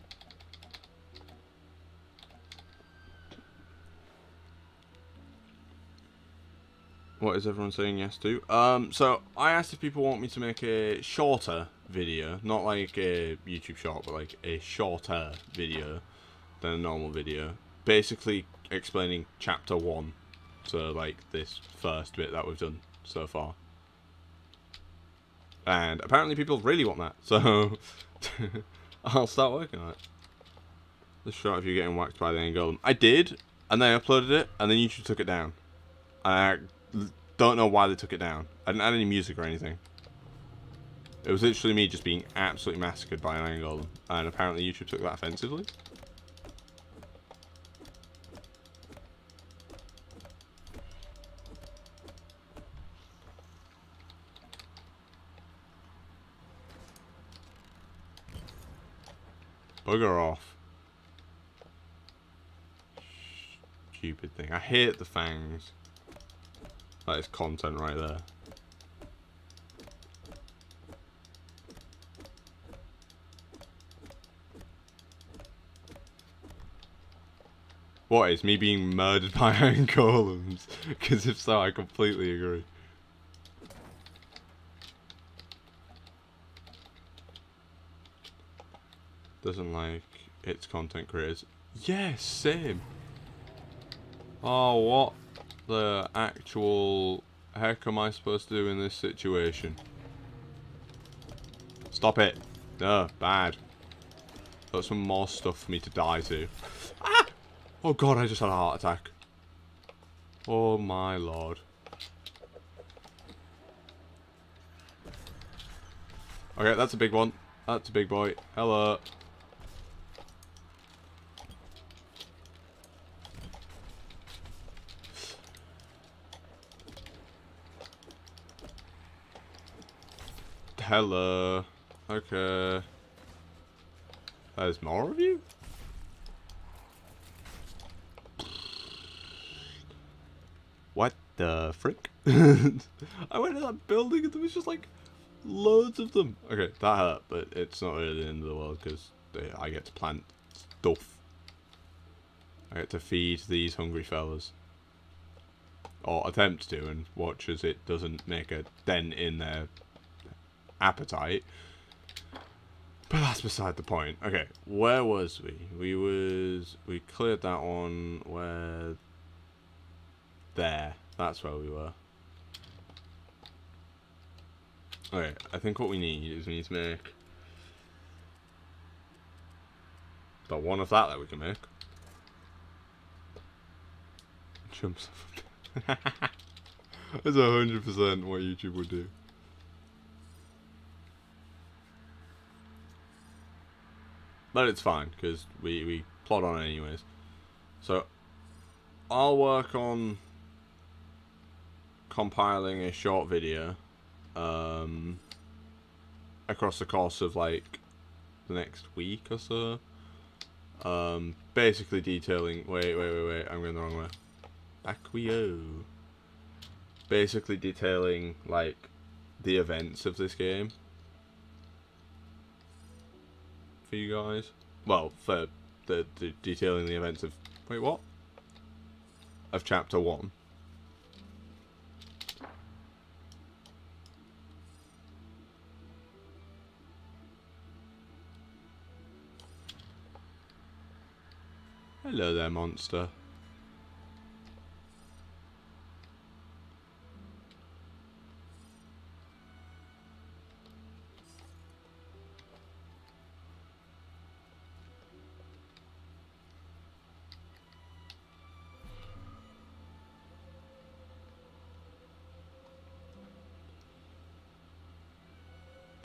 What is everyone saying yes to? Um, so I asked if people want me to make a shorter video, not like a YouTube short, but like a shorter video than a normal video. Basically explaining chapter one, so like this first bit that we've done so far. And apparently people really want that, so I'll start working on it. The shot of you getting whacked by the Golem. I did, and then I uploaded it, and then YouTube took it down. I don't know why they took it down. I didn't add any music or anything. It was literally me just being absolutely massacred by an Iron Golem. And apparently YouTube took that offensively. Bugger off. Stupid thing. I hate the fangs. That is content right there. What is me being murdered by iron golems? Because if so, I completely agree. Doesn't like its content creators. Yes, same. Oh, what the actual heck am I supposed to do in this situation? Stop it. No, bad. Got some more stuff for me to die to. Ah! Oh god, I just had a heart attack. Oh my lord. Okay, that's a big one. That's a big boy. Hello. Hello. Okay. There's more of you? What the frick? I went to that building and there was just like loads of them. Okay, that hurt, but it's not really the end of the world because I get to plant stuff. I get to feed these hungry fellas. Or attempt to and watch as it doesn't make a dent in their appetite. But that's beside the point. Okay, where was we? We was we cleared that one where there. That's where we were. Okay, I think what we need is we need to make the one of that that we can make. Jumps. That's a hundred percent what YouTube would do. But it's fine, because we, we plot on it anyways. So, I'll work on compiling a short video um, across the course of, like, the next week or so. Um, basically detailing... Wait, wait, wait, wait. I'm going the wrong way. Back we go. Basically detailing, like, the events of this game. For you guys. Well, for the, the detailing the events of... Wait, what? Of chapter 1. Hello there, monster.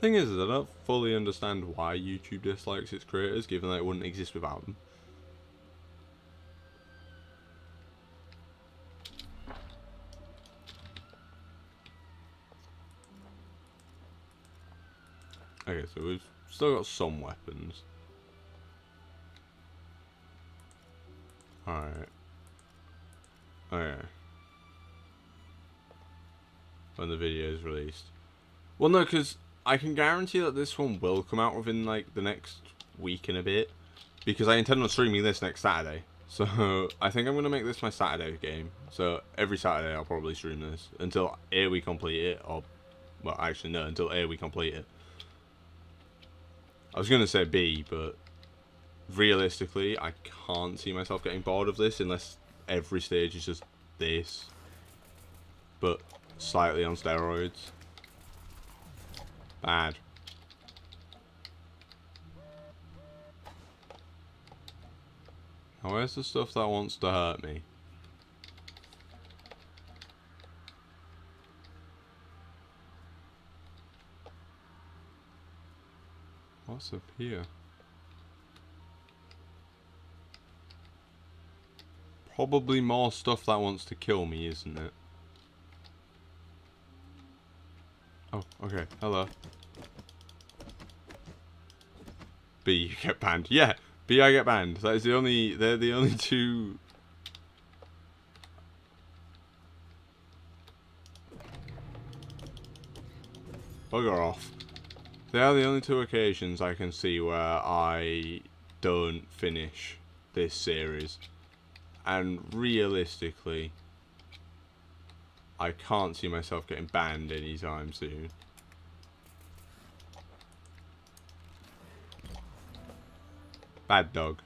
Thing is, is I don't fully understand why YouTube dislikes its creators, given that it wouldn't exist without them. Okay, so we've still got some weapons. Alright. Okay. When the video is released. Well, no, because I can guarantee that this one will come out within, like, the next week and a bit. Because I intend on streaming this next Saturday. So, I think I'm going to make this my Saturday game. So, every Saturday I'll probably stream this. Until A, we complete it. Or, well, actually, no. Until A, we complete it. I was going to say B, but realistically, I can't see myself getting bored of this unless every stage is just this, but slightly on steroids. Bad. Now where's the stuff that wants to hurt me? What's up here? Probably more stuff that wants to kill me, isn't it? Oh, okay. Hello. B, you get banned. Yeah, B, I get banned. That is the only, they're the only two... Bugger off. They are the only two occasions I can see where I don't finish this series. And realistically, I can't see myself getting banned anytime soon. Bad dog.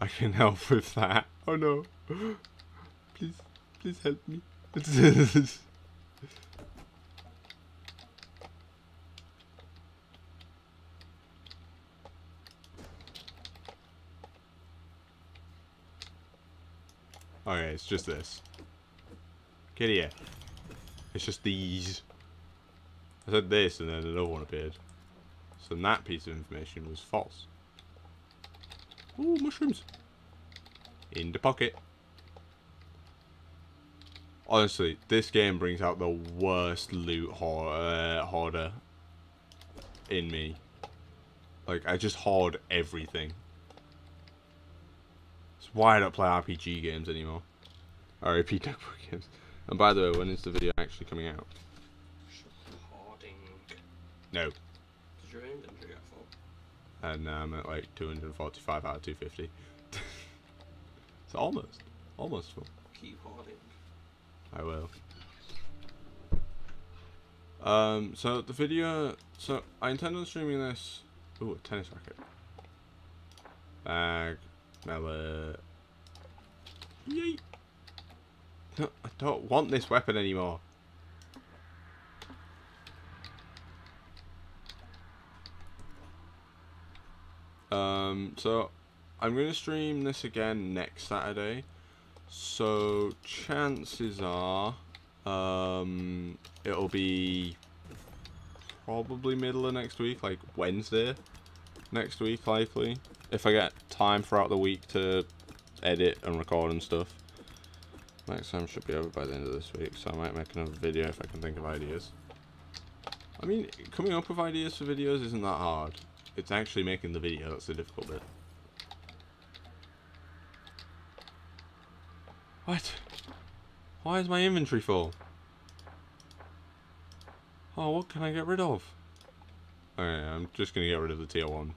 I can help with that. Oh no. Please, please help me. okay, it's just this. Get here. It's just these. I said this and then another one appeared. So that piece of information was false. Ooh, mushrooms. In the pocket. Honestly, this game brings out the worst loot uh, hoarder in me. Like, I just hoard everything. It's why I don't play RPG games anymore. RAP notebook games. And by the way, when is the video actually coming out? Hoarding. No. Did your inventory get full? And now I'm at like 245 out of 250. it's almost. Almost full. Keep hoarding. I will. Um, so the video, so I intend on streaming this. Ooh, a tennis racket. Bag, mallet. Yeet. No, I don't want this weapon anymore. Um, so I'm going to stream this again next Saturday. So chances are um, it'll be probably middle of next week, like Wednesday next week likely. If I get time throughout the week to edit and record and stuff. Next time should be over by the end of this week, so I might make another video if I can think of ideas. I mean, coming up with ideas for videos isn't that hard. It's actually making the video that's the difficult bit. What? Why is my inventory full? Oh, what can I get rid of? Oh, okay, I'm just gonna get rid of the tier 1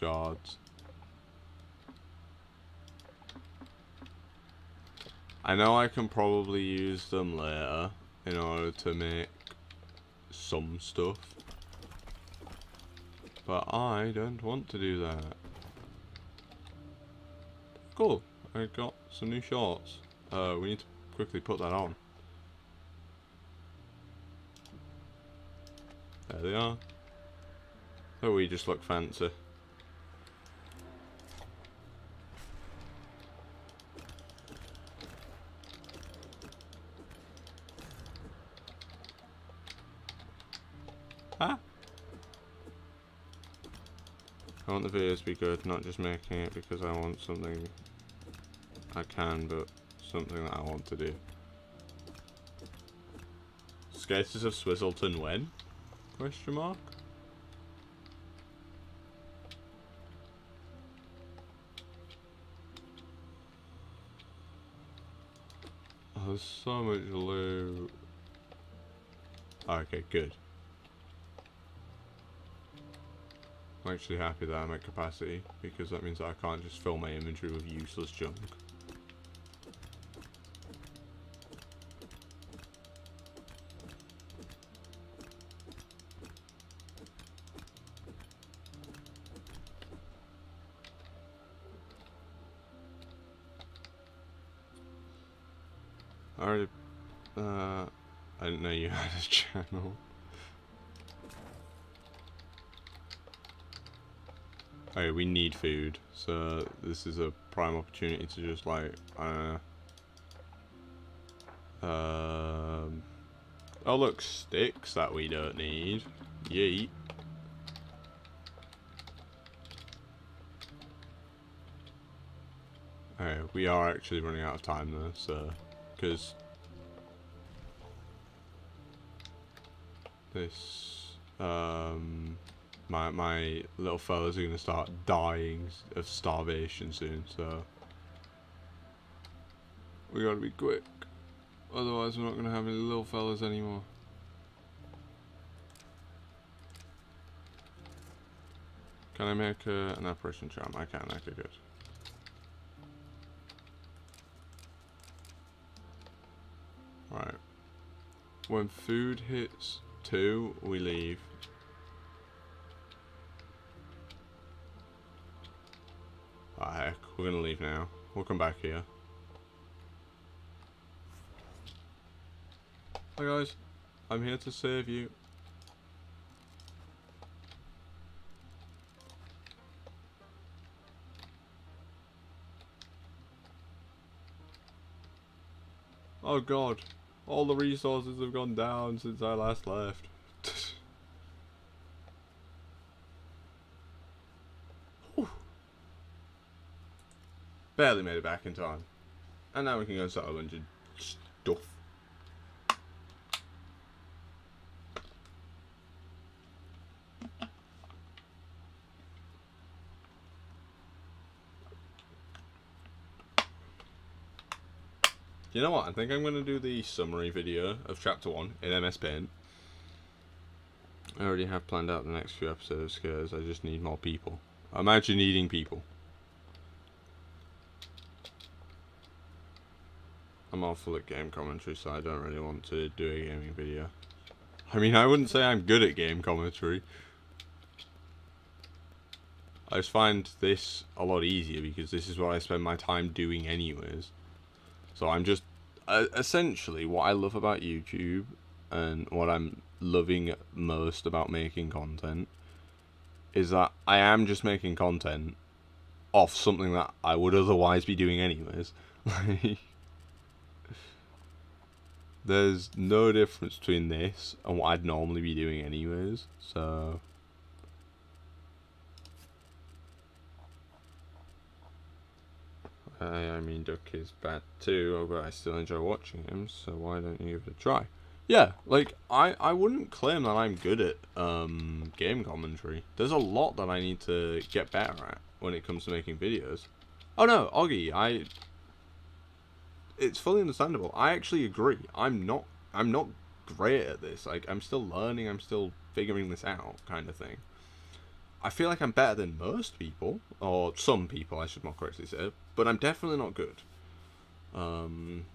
shards. I know I can probably use them later in order to make some stuff. But I don't want to do that. Cool. I got some new shorts. Uh, we need to quickly put that on. There they are. So we just look fancy. I want the videos to be good, not just making it because I want something I can, but something that I want to do. Skaters of Swizzleton when? Question mark? Oh, there's so much loot. Okay, good. I'm actually happy that I'm at capacity because that means that I can't just fill my inventory with useless junk. I already, uh, I didn't know you had a channel. Okay, we need food, so this is a prime opportunity to just like, uh, um, oh look, sticks that we don't need. Yeet. Okay, we are actually running out of time though, so, because this, um, my my little fellas are gonna start dying of starvation soon, so we gotta be quick. Otherwise, we're not gonna have any little fellas anymore. Can I make uh, an apparition charm? I can. Okay, good. Right. When food hits two, we leave. We're gonna leave now. We'll come back here. Hi guys, I'm here to save you. Oh god, all the resources have gone down since I last left. Barely made it back in time. And now we can go and start a bunch of stuff. You know what? I think I'm going to do the summary video of Chapter 1 in MS Paint. I already have planned out the next few episodes because I just need more people. Imagine needing people. I'm awful at game commentary, so I don't really want to do a gaming video. I mean, I wouldn't say I'm good at game commentary. I just find this a lot easier because this is what I spend my time doing anyways. So I'm just uh, essentially what I love about YouTube and what I'm loving most about making content is that I am just making content off something that I would otherwise be doing anyways. There's no difference between this and what I'd normally be doing anyways. So I, I mean, Duck is bad too, but I still enjoy watching him, so why don't you give it a try? Yeah, like, I, I wouldn't claim that I'm good at um, game commentary. There's a lot that I need to get better at when it comes to making videos. Oh no, Oggy, I... It's fully understandable. I actually agree. I'm not, I'm not great at this. Like, I'm still learning, I'm still figuring this out, kind of thing. I feel like I'm better than most people, or some people, I should more correctly say, but I'm definitely not good. Um,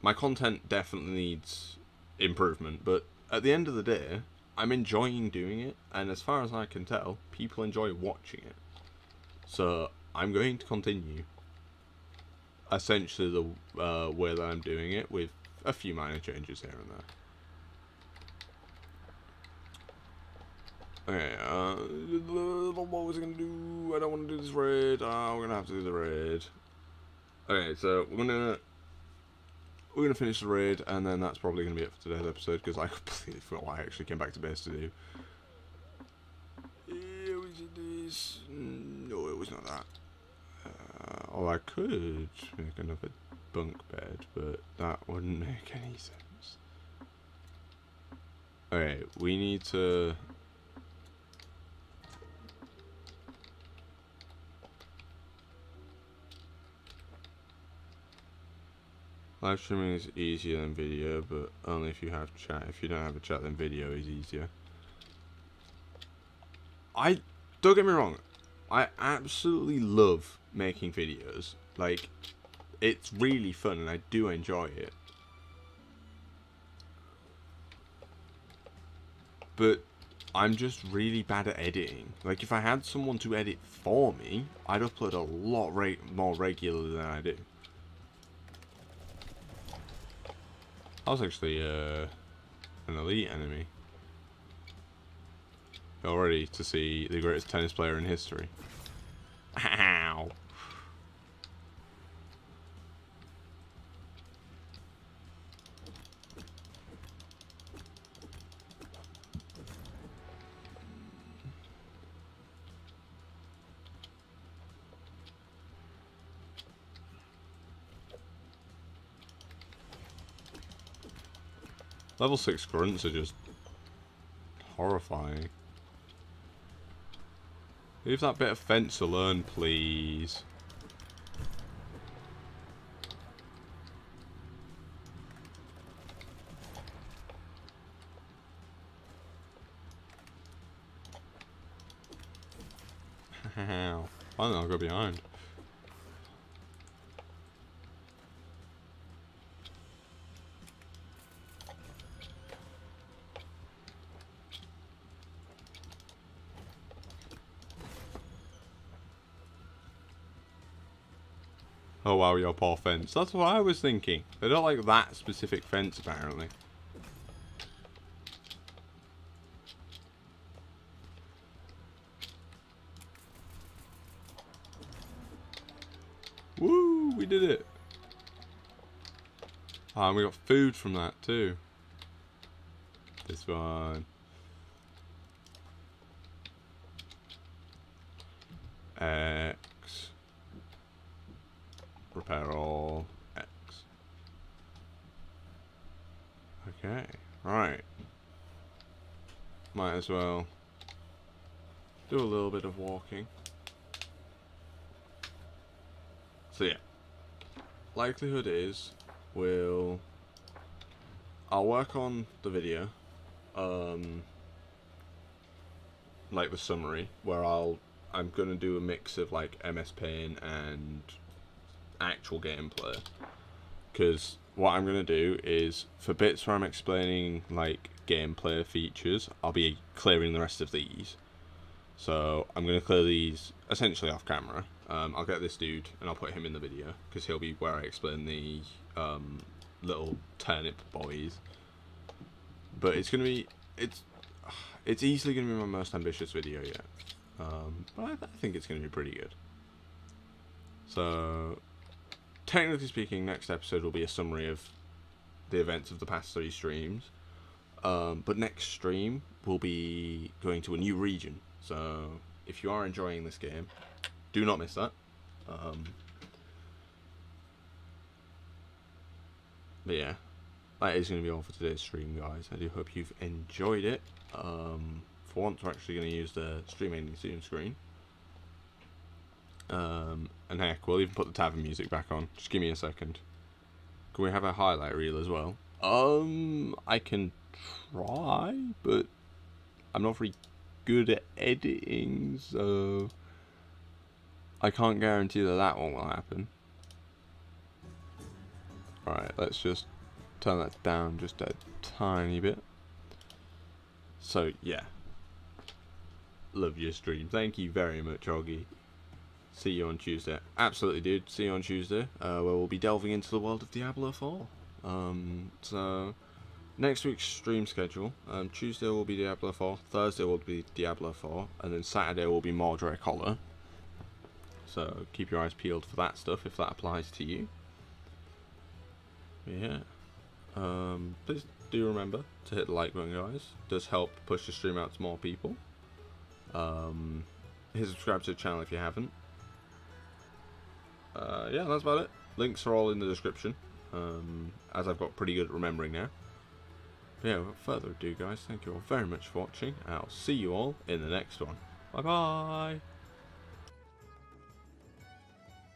my content definitely needs improvement, but at the end of the day, I'm enjoying doing it, and as far as I can tell, people enjoy watching it. So I'm going to continue essentially the uh, way that I'm doing it with a few minor changes here and there. Okay, uh, what was I gonna do? I don't want to do this raid. Uh, we're gonna have to do the raid. Okay, so we're gonna we're gonna finish the raid, and then that's probably gonna be it for today's episode because I completely forgot what I actually came back to base to do. Yeah, we did this. No, it was not that. Uh, oh, I could make another bunk bed, but that wouldn't make any sense. Okay, we need to. Live streaming is easier than video, but only if you have chat. If you don't have a chat, then video is easier. I don't get me wrong, I absolutely love making videos. Like, it's really fun, and I do enjoy it. But I'm just really bad at editing. Like, if I had someone to edit for me, I'd upload a lot re more regularly than I do. I was actually uh, an elite enemy. Already to see the greatest tennis player in history. Ow. Level 6 grunts are just horrifying. Leave that bit of fence alone, please. How? I don't know, I'll go behind. Oh wow, your poor fence. That's what I was thinking. They don't like that specific fence, apparently. Woo! We did it! Ah, and we got food from that too. This one. X. Repair all. X. Okay. Right. Might well do a little bit of walking. So yeah. Likelihood is we'll I'll work on the video. Um like the summary where I'll I'm gonna do a mix of like MS Paint and actual gameplay because what I'm gonna do is for bits where I'm explaining like gameplay features I'll be clearing the rest of these. So I'm gonna clear these essentially off camera. Um, I'll get this dude and I'll put him in the video because he'll be where I explain the um, little turnip boys. But it's gonna be it's it's easily gonna be my most ambitious video yet. Um, but I, I think it's gonna be pretty good. So technically speaking, next episode will be a summary of the events of the past three streams. Um, but next stream will be going to a new region. So if you are enjoying this game, do not miss that. Um, but yeah, that is going to be all for today's stream, guys. I do hope you've enjoyed it. Um, for once, we're actually going to use the stream ending Zoom screen. Um, and heck, we'll even put the tavern music back on. Just give me a second. Can we have a highlight reel as well? Um, I can try, but I'm not very good at editing, so I can't guarantee that that one will happen. Alright, let's just turn that down just a tiny bit. So, yeah. Love your stream. Thank you very much, Oggy see you on Tuesday. Absolutely, dude. See you on Tuesday, uh, where we'll be delving into the world of Diablo 4. Um, so, next week's stream schedule. Um, Tuesday will be Diablo 4, Thursday will be Diablo 4, and then Saturday will be Mordred Collar. So keep your eyes peeled for that stuff if that applies to you. Yeah. Um, please do remember to hit the like button, guys. It does help push the stream out to more people. Um, hit subscribe to the channel if you haven't. Uh, yeah, that's about it. Links are all in the description, um, as I've got pretty good at remembering now. But yeah, without further ado, guys, thank you all very much for watching. I'll see you all in the next one. Bye bye!